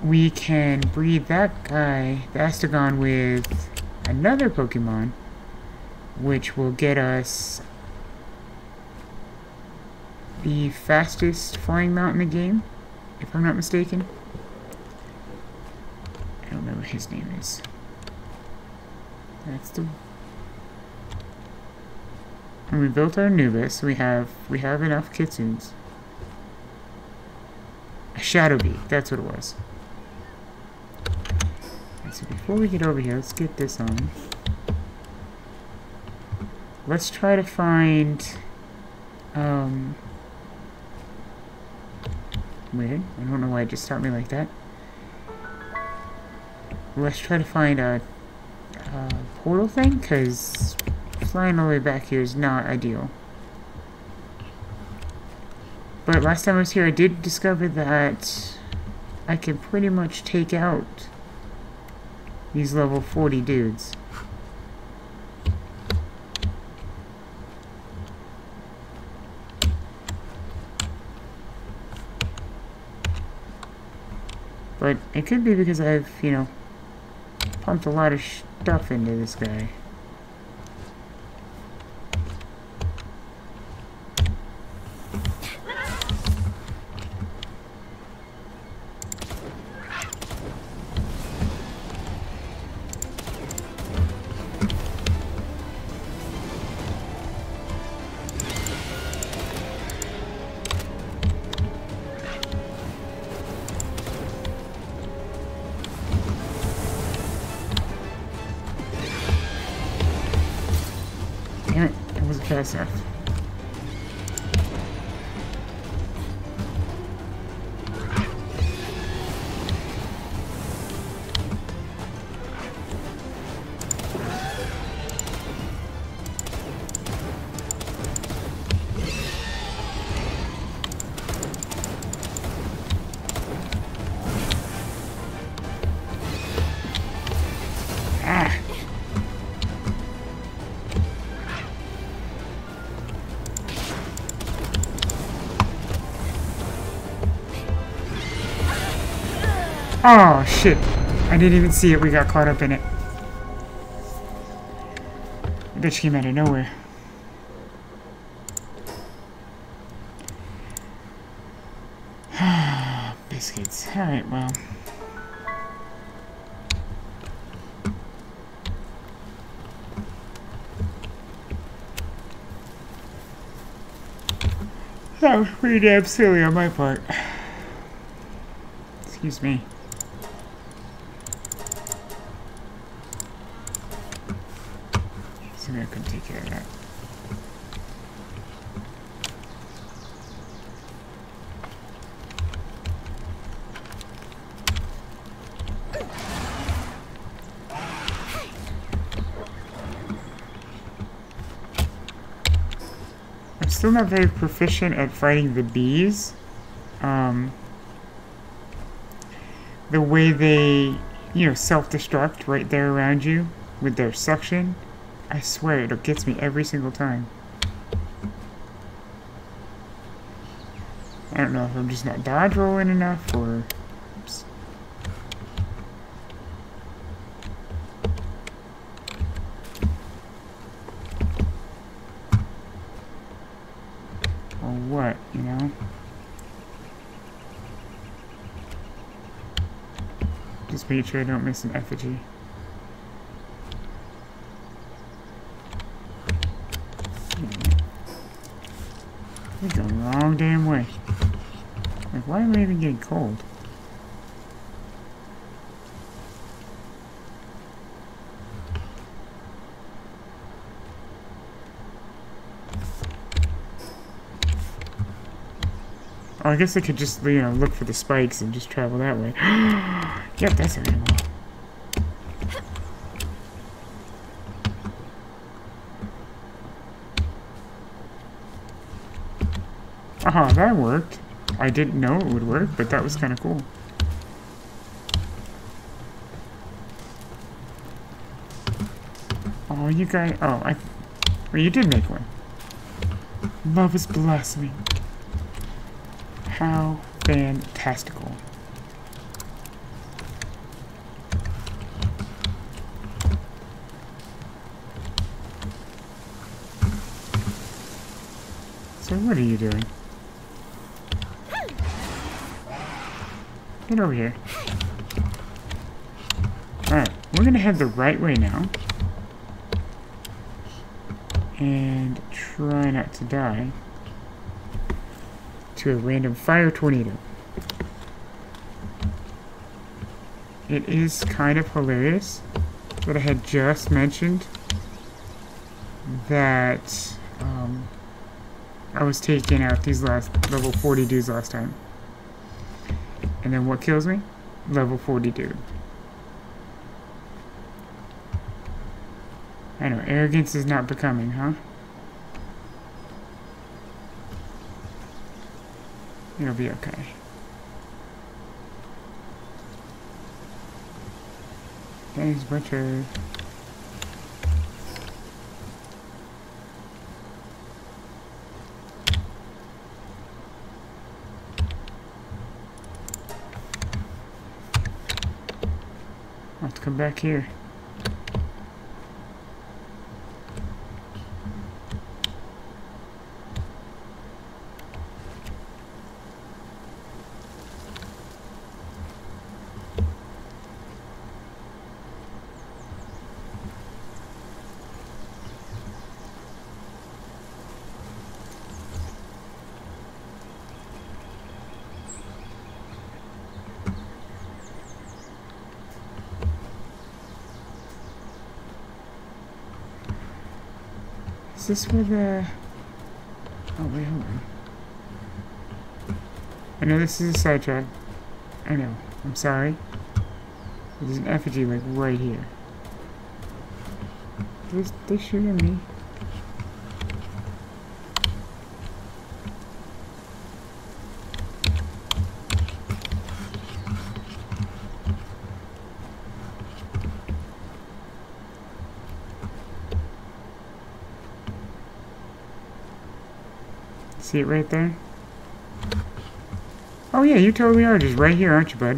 A: We can breed that guy, the Astegon, with another Pokemon, which will get us the fastest flying mount in the game, if I'm not mistaken. I don't know what his name is. That's the. And we built our Anubis. We have we have enough kitsunes. A Shadowbeak. That's what it was. So before we get over here, let's get this on. Let's try to find. Um. Weird. I don't know why it just stopped me like that. Let's try to find a, a portal thing, because flying all the way back here is not ideal. But last time I was here, I did discover that I can pretty much take out these level 40 dudes. But it could be because I've, you know, pumped a lot of stuff into this guy. That Oh, shit. I didn't even see it. We got caught up in it. The bitch came out of nowhere. [sighs] Biscuits. Alright, well. That was pretty damn silly on my part. [sighs] Excuse me. So I can take care of that. I'm still not very proficient at fighting the bees. Um, the way they, you know, self-destruct right there around you with their suction. I swear it gets me every single time. I don't know if I'm just not dodge rolling enough or... Oops. Or what, you know? I don't miss an effigy. We're going the wrong damn way. Like, why am I even getting cold? I guess I could just, you know, look for the spikes and just travel that way. [gasps] yep, that's an animal. Aha, that worked. I didn't know it would work, but that was kind of cool. Oh, you guys. Oh, I. Well, you did make one. Love is blossoming. How fantastical. So, what are you doing? Get over here. Alright, we're gonna head the right way now. And try not to die to a random fire tornado. It is kind of hilarious, but I had just mentioned that um, I was taking out these last level 40 dudes last time. And then what kills me? Level 40 dude. I know, arrogance is not becoming, huh? It'll be okay. Thanks, have to come back here. Is this where the... Oh, wait, hold on. I know this is a sidetrack. I know. I'm sorry. There's an effigy, like, right here. There's, they shooting me. Right there? Oh yeah, you totally are just right here, aren't you, bud?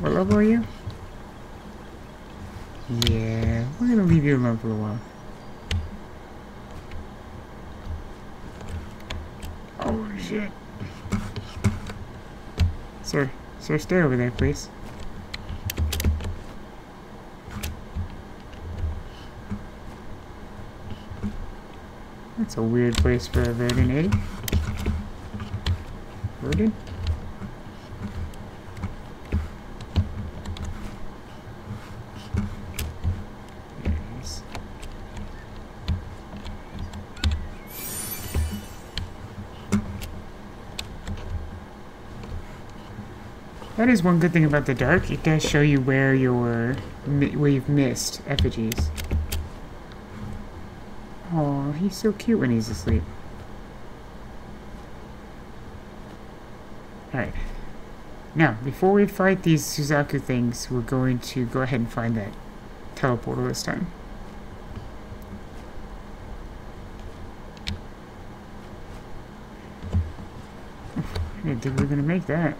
A: What level are you? Yeah, we're gonna leave you alone for a while. Oh shit. Sir, sir, stay over there, please. That's a weird place for a. Verdin? There it is. That is one good thing about the dark. It does show you where your where you've missed effigies. He's so cute when he's asleep. Alright. Now, before we fight these Suzaku things, we're going to go ahead and find that teleporter this time. I didn't think we were going to make that.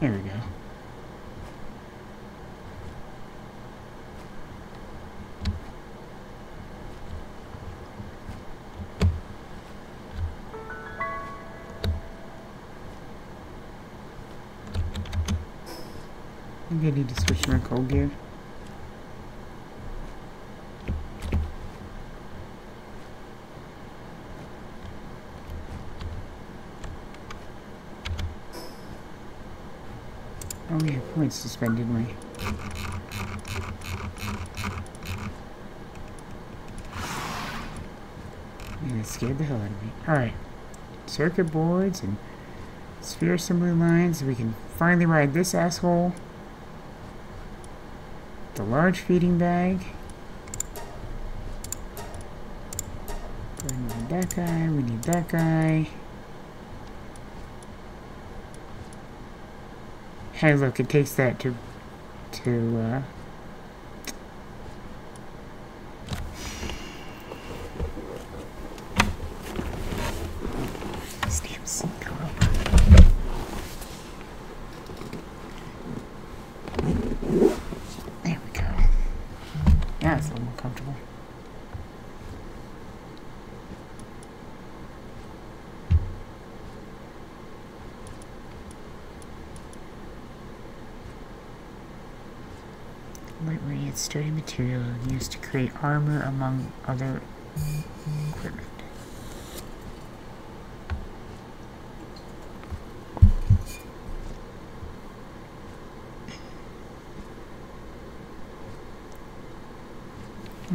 A: There we go. I I need to switch my cold gear. Oh yeah, points suspended me. Man, it scared the hell out of me. Alright. Circuit boards and sphere assembly lines. We can finally ride this asshole. The large feeding bag. We need that guy, we need that guy. Hey look, it takes that to to uh Stamps, come over. There we go. Yeah, it's a little more comfortable. Lightweight, sturdy material create armor among other equipment.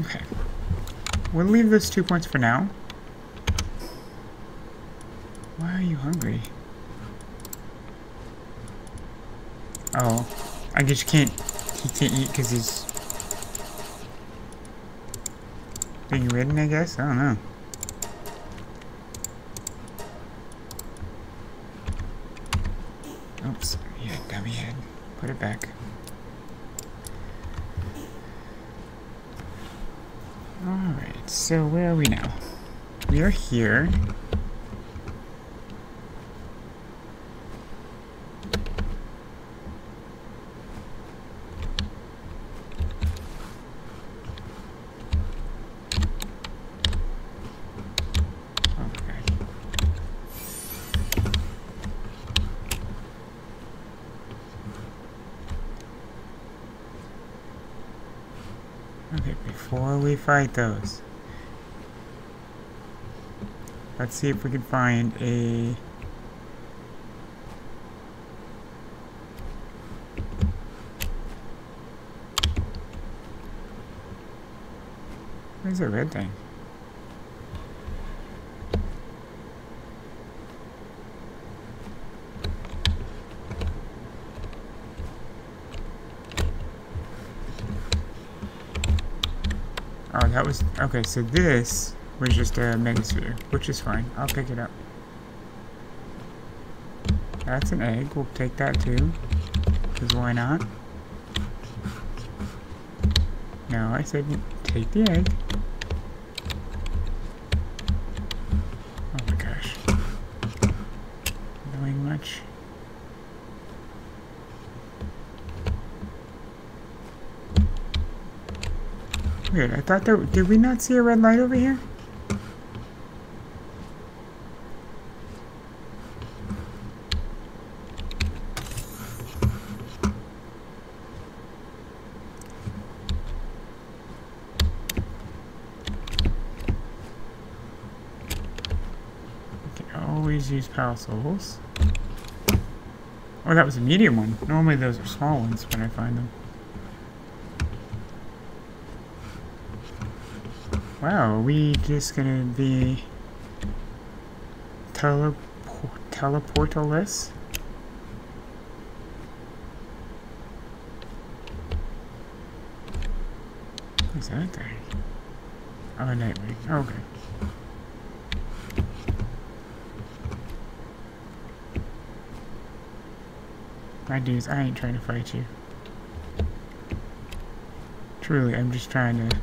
A: Okay. We'll leave those two points for now. Why are you hungry? Oh, I guess you can't. He can't eat because he's being ridden. I guess I don't know. Oops, yeah, dummy head. Put it back. Alright, so where are we now? We are here. Okay. Okay, before we fight those, let's see if we can find a. Where's the red thing? Oh, that was... Okay, so this was just a megasphere, which is fine. I'll pick it up. That's an egg. We'll take that too. Because why not? No, I said take the egg. Oh my gosh. Doing much. Weird, I thought there... Did we not see a red light over here? always use power souls. Oh, that was a medium one. Normally those are small ones when I find them. Wow, are we just gonna be teleport teleportless? What's that thing? Oh, Nitewing. Okay. My dudes, I ain't trying to fight you. Truly, I'm just trying to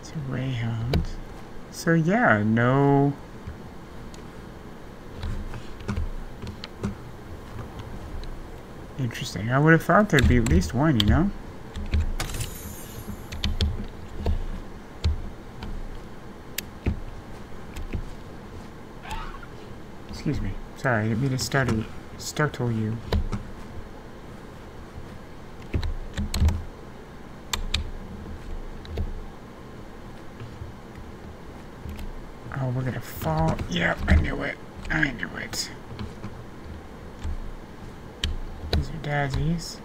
A: It's a Greyhound. Yeah, no... Interesting. I would have thought there'd be at least one, you know? Excuse me. Sorry, I didn't mean to startle, startle you. Oh, we're gonna fall. Yep, I knew it. I knew it. daisies.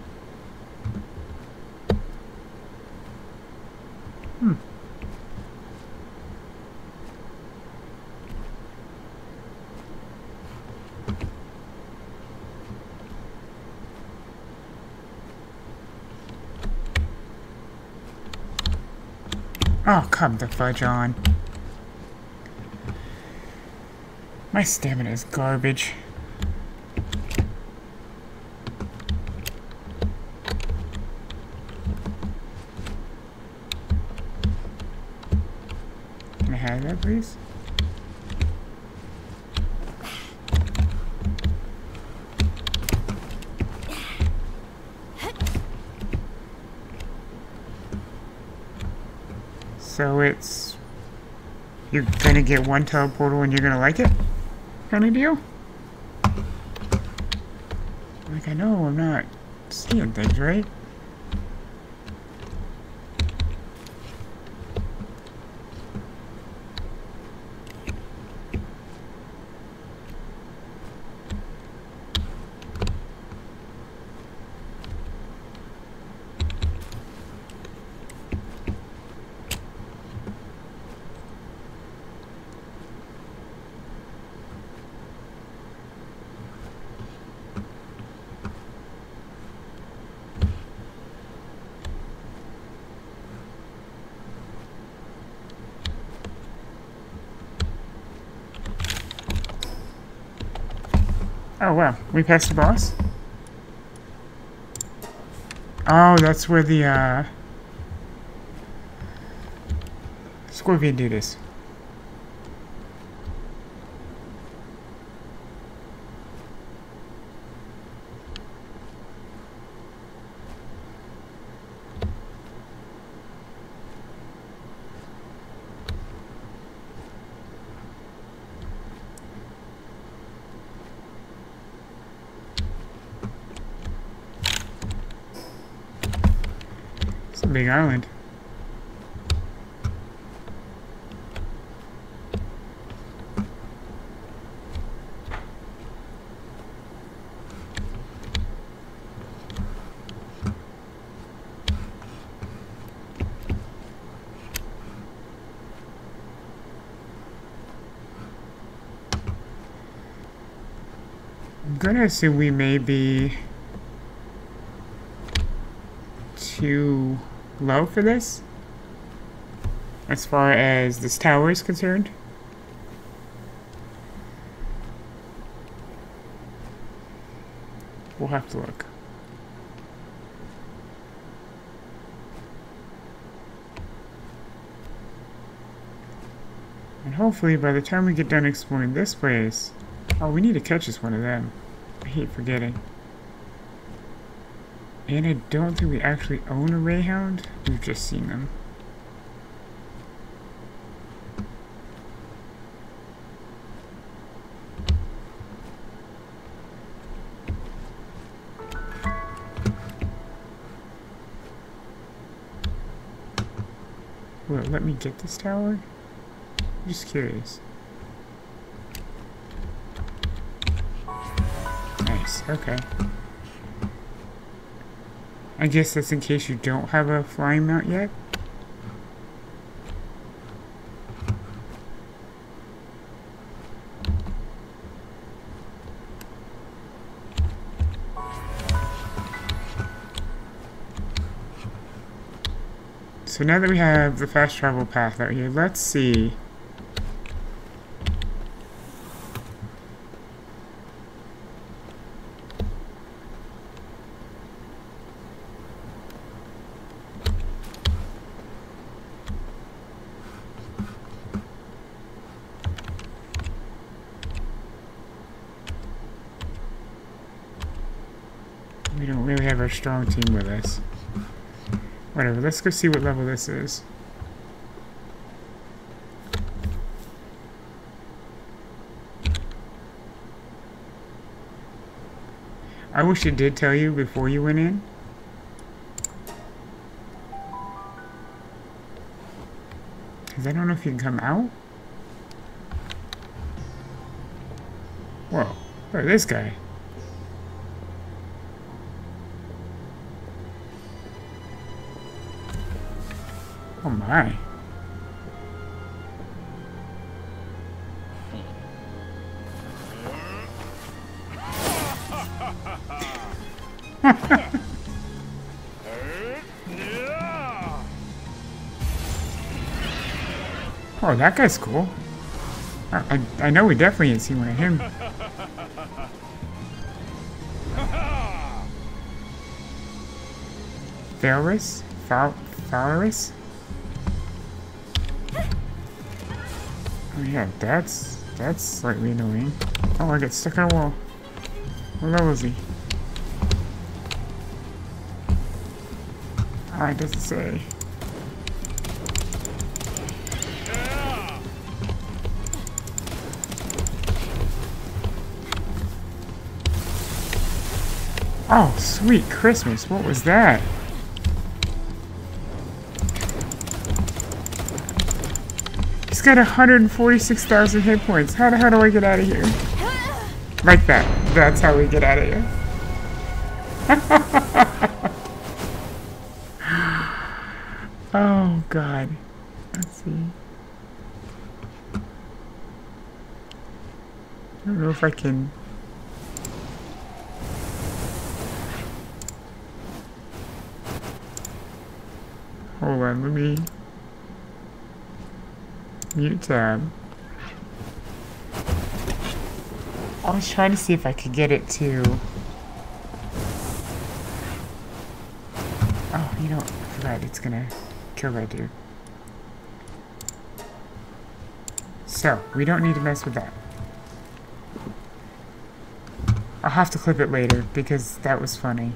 A: Hmm. Oh, come the fudge on. My stamina is garbage. Can I have that, please? So it's... You're gonna get one teleporter and you're gonna like it? Kind of deal? Like, I know I'm not seeing things, right? Oh wow, we passed the boss? Oh, that's where the, uh... Scorpion dude is. It's a big island. I'm gonna assume we may be too low for this as far as this tower is concerned. We'll have to look. And hopefully by the time we get done exploring this place... Oh, we need to catch us one of them. I hate forgetting. And I don't think we actually own a Rayhound. We've just seen them. Will let me get this tower? I'm just curious. Okay. I guess that's in case you don't have a flying mount yet. So now that we have the fast travel path out here, let's see. We our strong team with us. Whatever, let's go see what level this is. I wish it did tell you before you went in. Because I don't know if you can come out. Whoa, look at this guy. Oh my. [laughs] oh, that guy's cool. I, I, I know we definitely ain't seen one of him. [laughs] Valrus? Val Valrus? Yeah, that's that's slightly annoying. Oh, I get stuck on a wall. Level is he? Oh, it doesn't say. Oh, sweet Christmas, what was that? Got 146,000 hit points. How the hell do I get out of here? Like that. That's how we get out of here. [laughs] oh, God. Let's see. I don't know if I can... Hold on, let me... Mute um, tab. I was trying to see if I could get it to... Oh, you know, I forgot it's gonna kill that dude. So, we don't need to mess with that. I'll have to clip it later, because that was funny.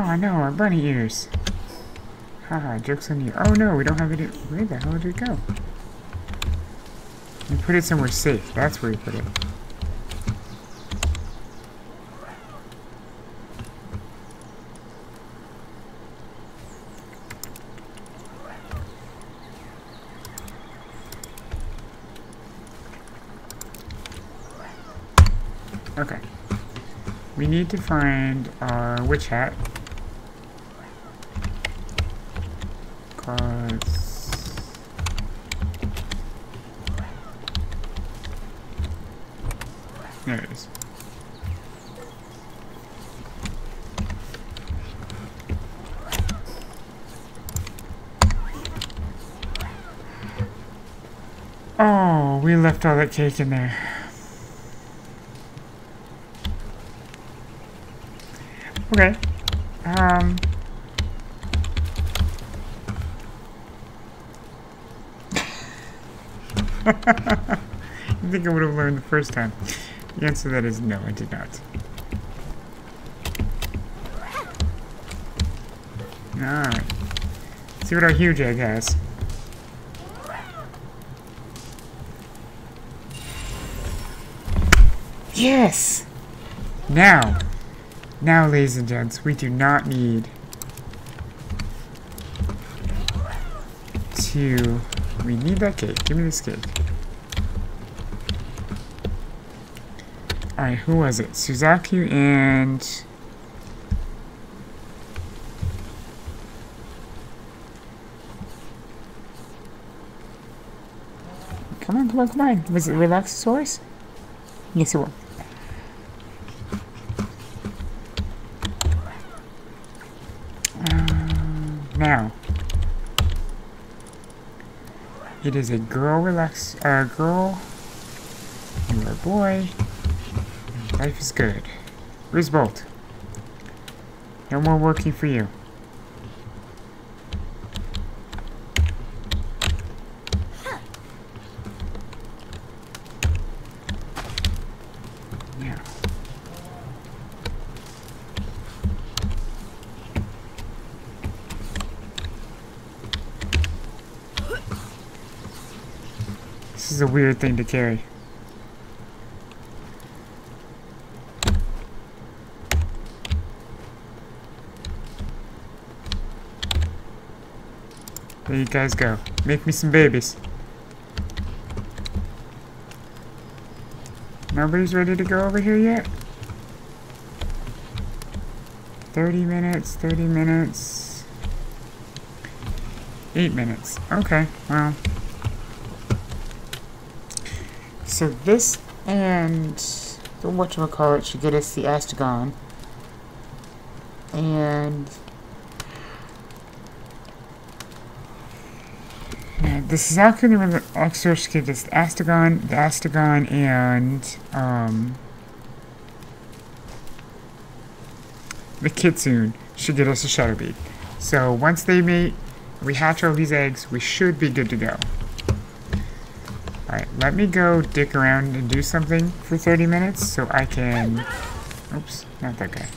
A: Oh, no, our bunny ears. Haha, joke's on you. Oh no, we don't have it. Where the hell did it go? We put it somewhere safe. That's where we put it. Okay. We need to find our witch hat. Cause... There it is. Left that cake in there. Okay. Um. [laughs] I think I would have learned the first time. The answer to that is no, I did not. Alright. See what our huge egg has. Yes! Now, now, ladies and gents, we do not need to... We need that cake. Give me this cake. Alright, who was it? Suzaku and... Come on, come on, come on. Was it Relaxosaurus? Yes, it was. Now, it is a girl relax, uh, girl, you are a boy, life is good. Where's Bolt? No more working for you. Yeah. This is a weird thing to carry. There you guys go. Make me some babies. Nobody's ready to go over here yet? 30 minutes, 30 minutes. 8 minutes. Okay, well. So this and the whatchamacallit should get us the Astagon. And this is actually the extra should get us the Astagon, the Astegon, and um, the Kitsun should get us a Shadowbeak. So once they mate, we hatch all these eggs, we should be good to go. Alright, let me go dick around and do something for 30 minutes so I can... Oops, not that guy.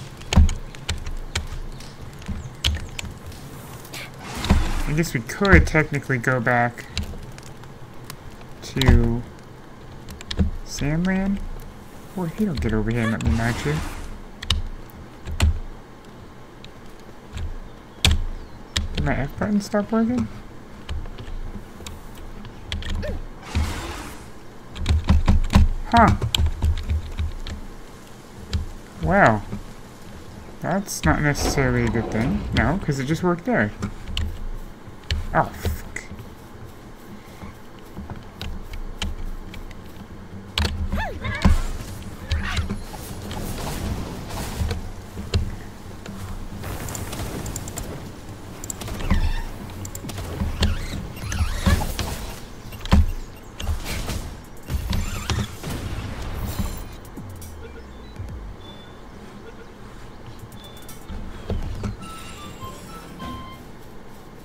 A: I guess we could technically go back to Sandland. Boy, he don't get over here and let me match you. Did my F button stop working? Huh. Well, that's not necessarily a good thing. No, because it just worked there.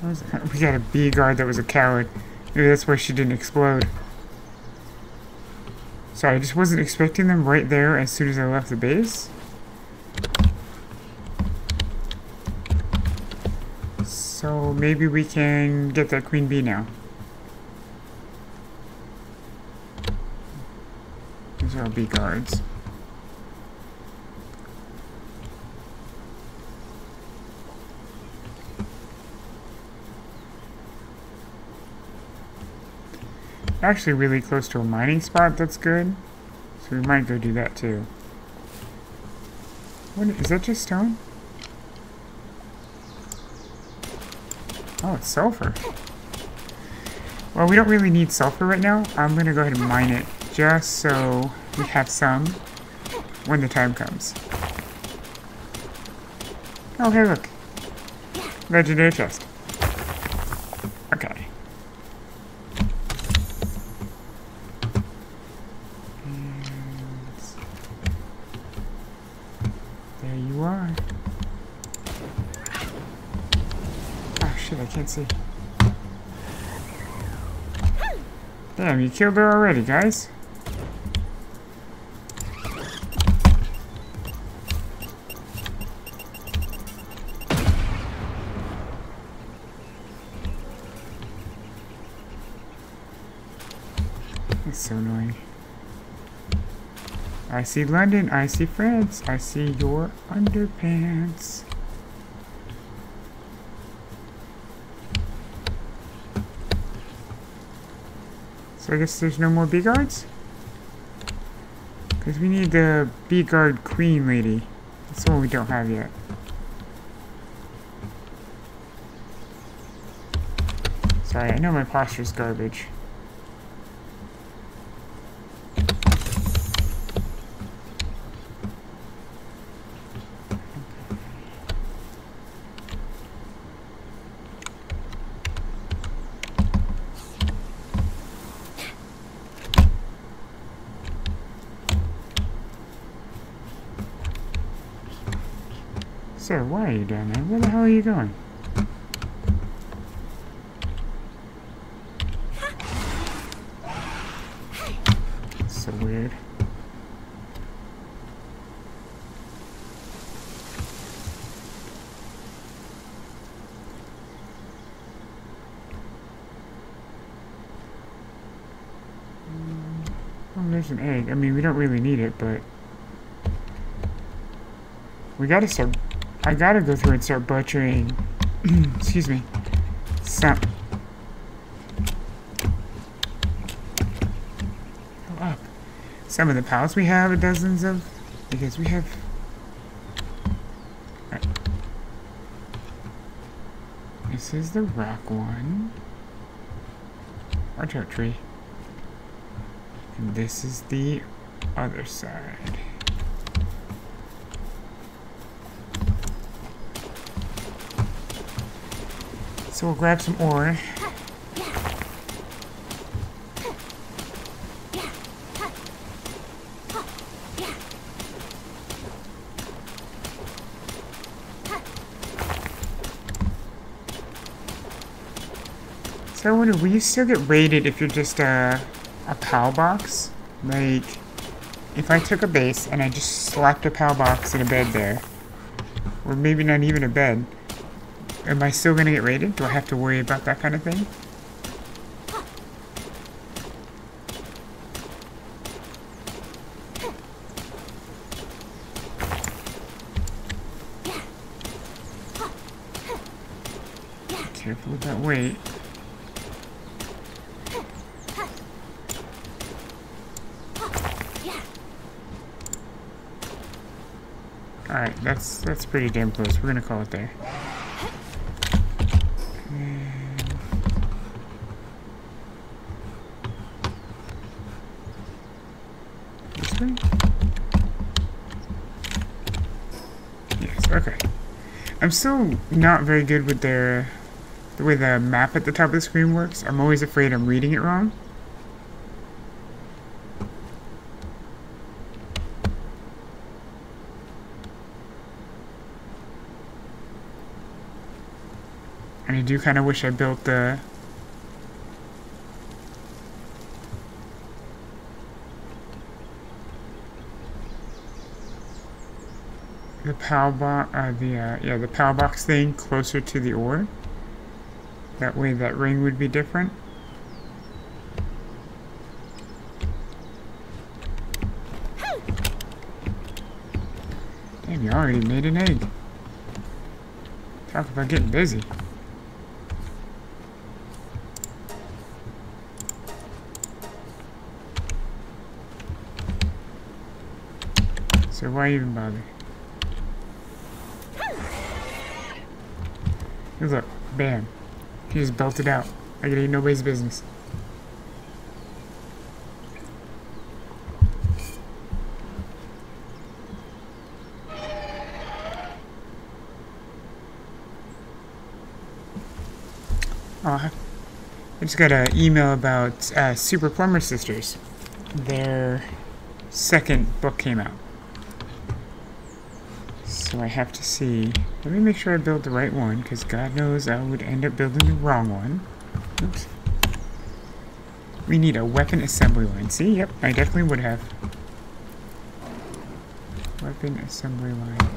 A: We got a Beegarde that was a coward. Maybe that's why she didn't explode. Sorry, I just wasn't expecting them right there as soon as I left the base. So maybe we can get that queen bee now. These are our Beegardes. Actually really close to a mining spot, that's good. So we might go do that too. What, is that just stone? Oh, it's sulfur. Well, we don't really need sulfur right now. I'm going to go ahead and mine it just so we have some when the time comes. Oh, hey, look. Legendary chest. Okay. And there you are. Oh shit, I can't see. Damn, you killed her already, guys. That's so annoying. I see London, I see France, I see your underpants. So I guess there's no more Beegardes? Because we need the Beegarde queen lady. That's the one we don't have yet. Sorry, I know my posture's garbage. Sir, why are you down there? Where the hell are you going? So weird. Oh, there's an egg. I mean, we don't really need it, but... We gotta start... I gotta go through and start butchering... [clears throat] excuse me. Some... Up. Some of the pals we have, a dozens of... Because we have... This is the rock one. Watch out, tree. And this is the other side. So we'll grab some ore. So I wonder, will you still get rated if you're just a, a PAL box? Like, if I took a base and I just slapped a PAL box in a bed there, or maybe not even a bed, am I still going to get rated? Do I have to worry about that kind of thing? Careful with that weight. Alright, that's that's pretty damn close. We're gonna call it there. And- This way? Yes, okay. I'm still not very good with their the way the map at the top of the screen works. I'm always afraid I'm reading it wrong. And I do kind of wish I built the... PAL box, uh, the, uh, yeah, the PAL box thing closer to the ore. That way that ring would be different. Damn, you already made an egg. Talk about getting busy. So why even bother? Look, bam. He just belted out. Like it ain't nobody's business. Oh, I just got an email about uh, Super Plumber Sisters. Their second book came out. So I have to see. Let me make sure I build the right one, because God knows I would end up building the wrong one. Oops. We need a weapon assembly line. See, yep, I definitely would have. Weapon assembly line.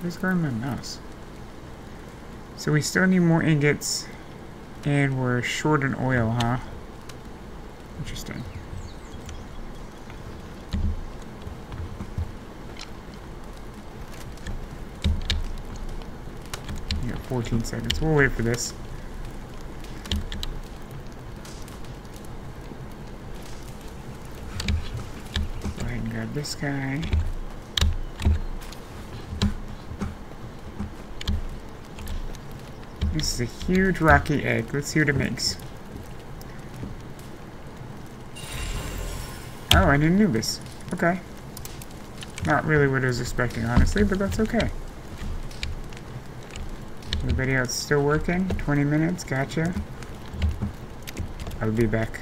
A: Where's going my mouse? So we still need more ingots, and we're short in oil, huh? Interesting. 14 seconds. We'll wait for this. Go ahead and grab this guy. This is a huge rocky egg. Let's see what it makes. Oh, an Anubis. Okay. Not really what I was expecting, honestly, but that's okay. Everybody else still working? 20 minutes, gotcha. I'll be back.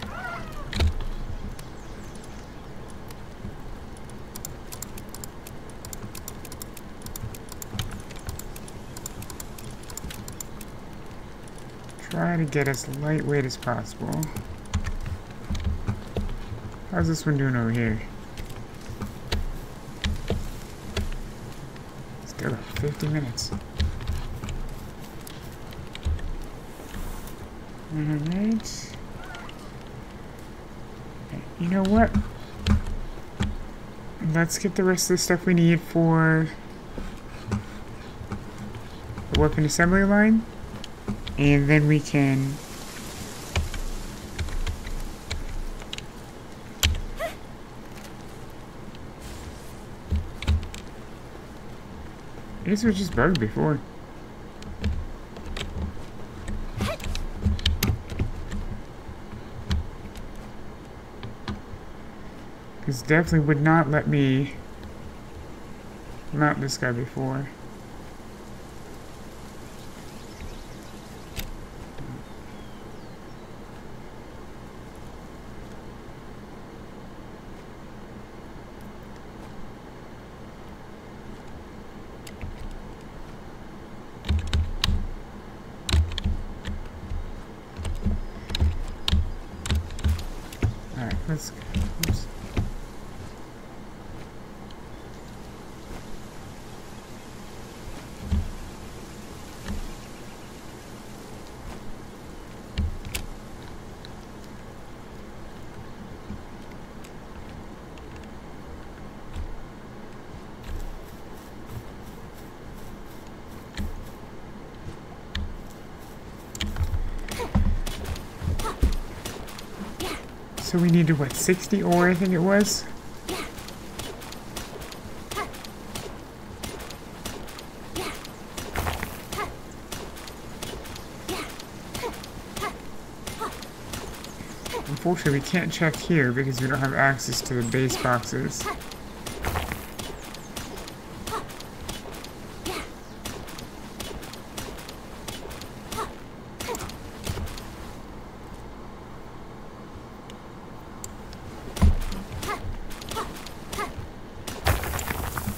A: Try to get as lightweight as possible. How's this one doing over here? Still got 50 minutes. Alright. You know what? Let's get the rest of the stuff we need for the weapon assembly line. And then we can I guess it was just bugged before. Definitely would not let me mount this guy before. Alright, let's go. Oops. We needed what, 60 ore I think it was? Unfortunately, we can't check here because we don't have access to the base boxes.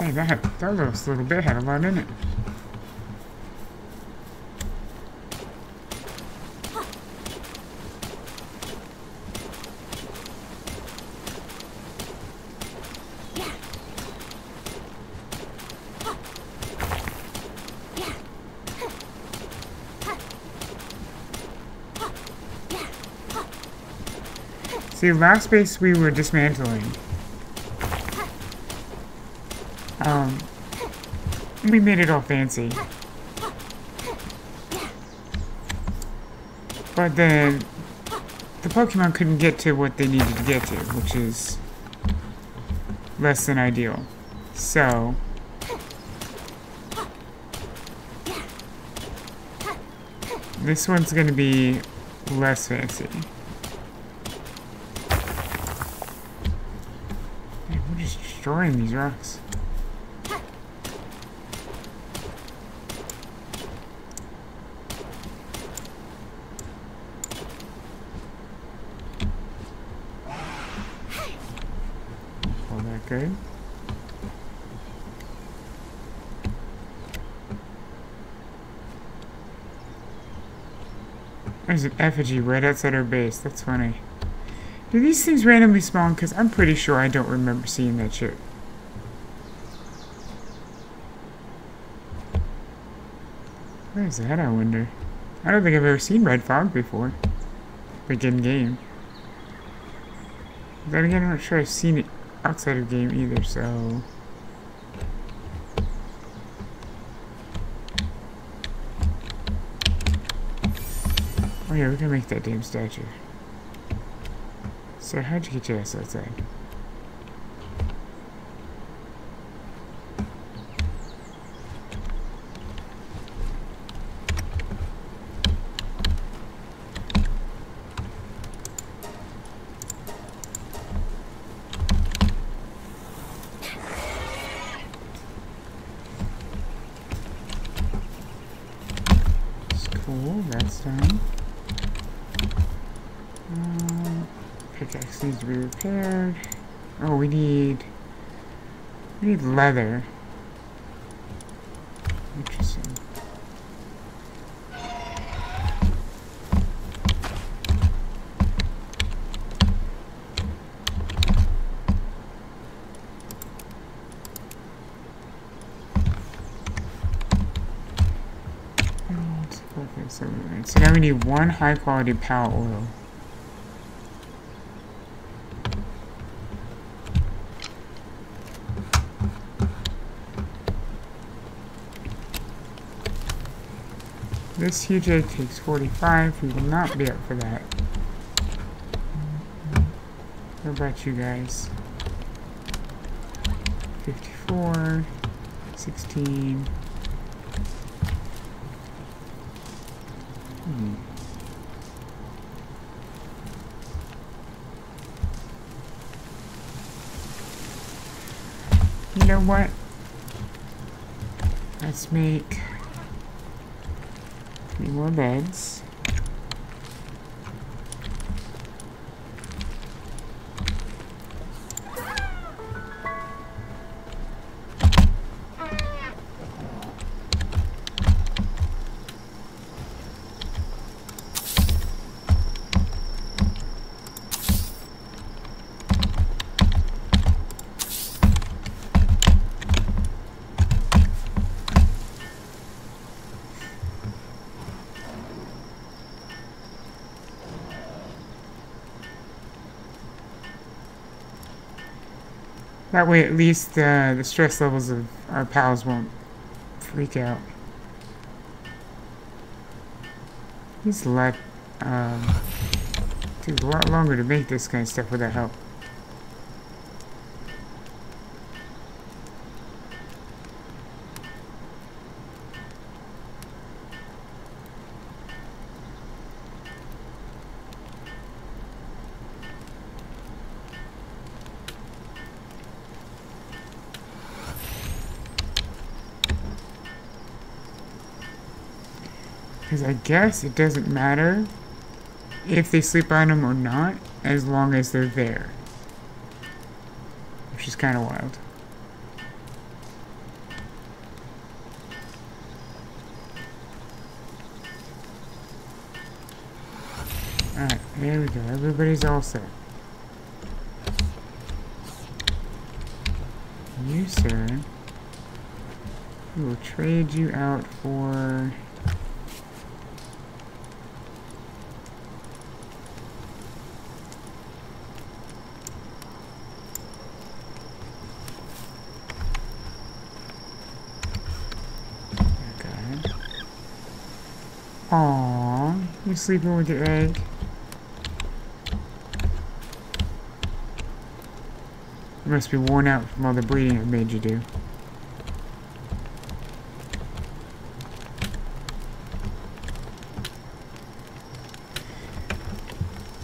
A: Hey, that, little, little bit had a lot in it. See, last base we were dismantling. Um, we made it all fancy. But then, the Pokemon couldn't get to what they needed to get to, which is less than ideal. So, this one's gonna be less fancy. Man, we're just destroying these rocks. All that good. There's an effigy right outside our base. That's funny. Do these things randomly spawn? Because I'm pretty sure I don't remember seeing that shit. Where is that, I wonder? I don't think I've ever seen red fog before. Like in game. Then again, I'm not sure I've seen it outside of game either, so... yeah, we can make that damn statue. So how'd you get your ass outside? It's cool, that's done. Um, pickaxe needs to be repaired. Oh, we need... We. Interesting. So, now we need one high quality pal oil. This egg takes 45. We will not be up for that. What about you guys? 54, 16. Hmm. know what? Let's make more beds. That way at least uh, the stress levels of our pals won't freak out. He's let um, a lot longer to make this kind of stuff without help. I guess it doesn't matter if they sleep on them or not, as long as they're there. Which is kind of wild. Alright, there we go. Everybody's all set. You, sir, we will trade you out for... Okay. Aww, you sleeping with your egg? You must be worn out from all the bleeding I've made you do.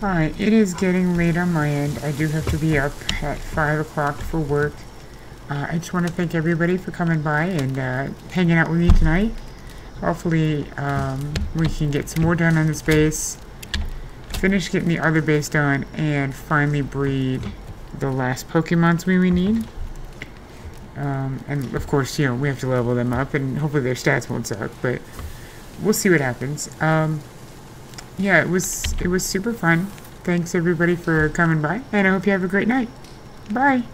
A: Alright, it is getting late on my end. I do have to be up at 5 o'clock for work. Uh, I just want to thank everybody for coming by and uh, hanging out with me tonight. Hopefully, um, we can get some more done on this base, finish getting the other base done, and finally breed the last Pokemons we, we need. Um, and of course, you know, we have to level them up, and hopefully their stats won't suck, but we'll see what happens. Um, yeah, it was, it was super fun. Thanks everybody for coming by, and I hope you have a great night. Bye!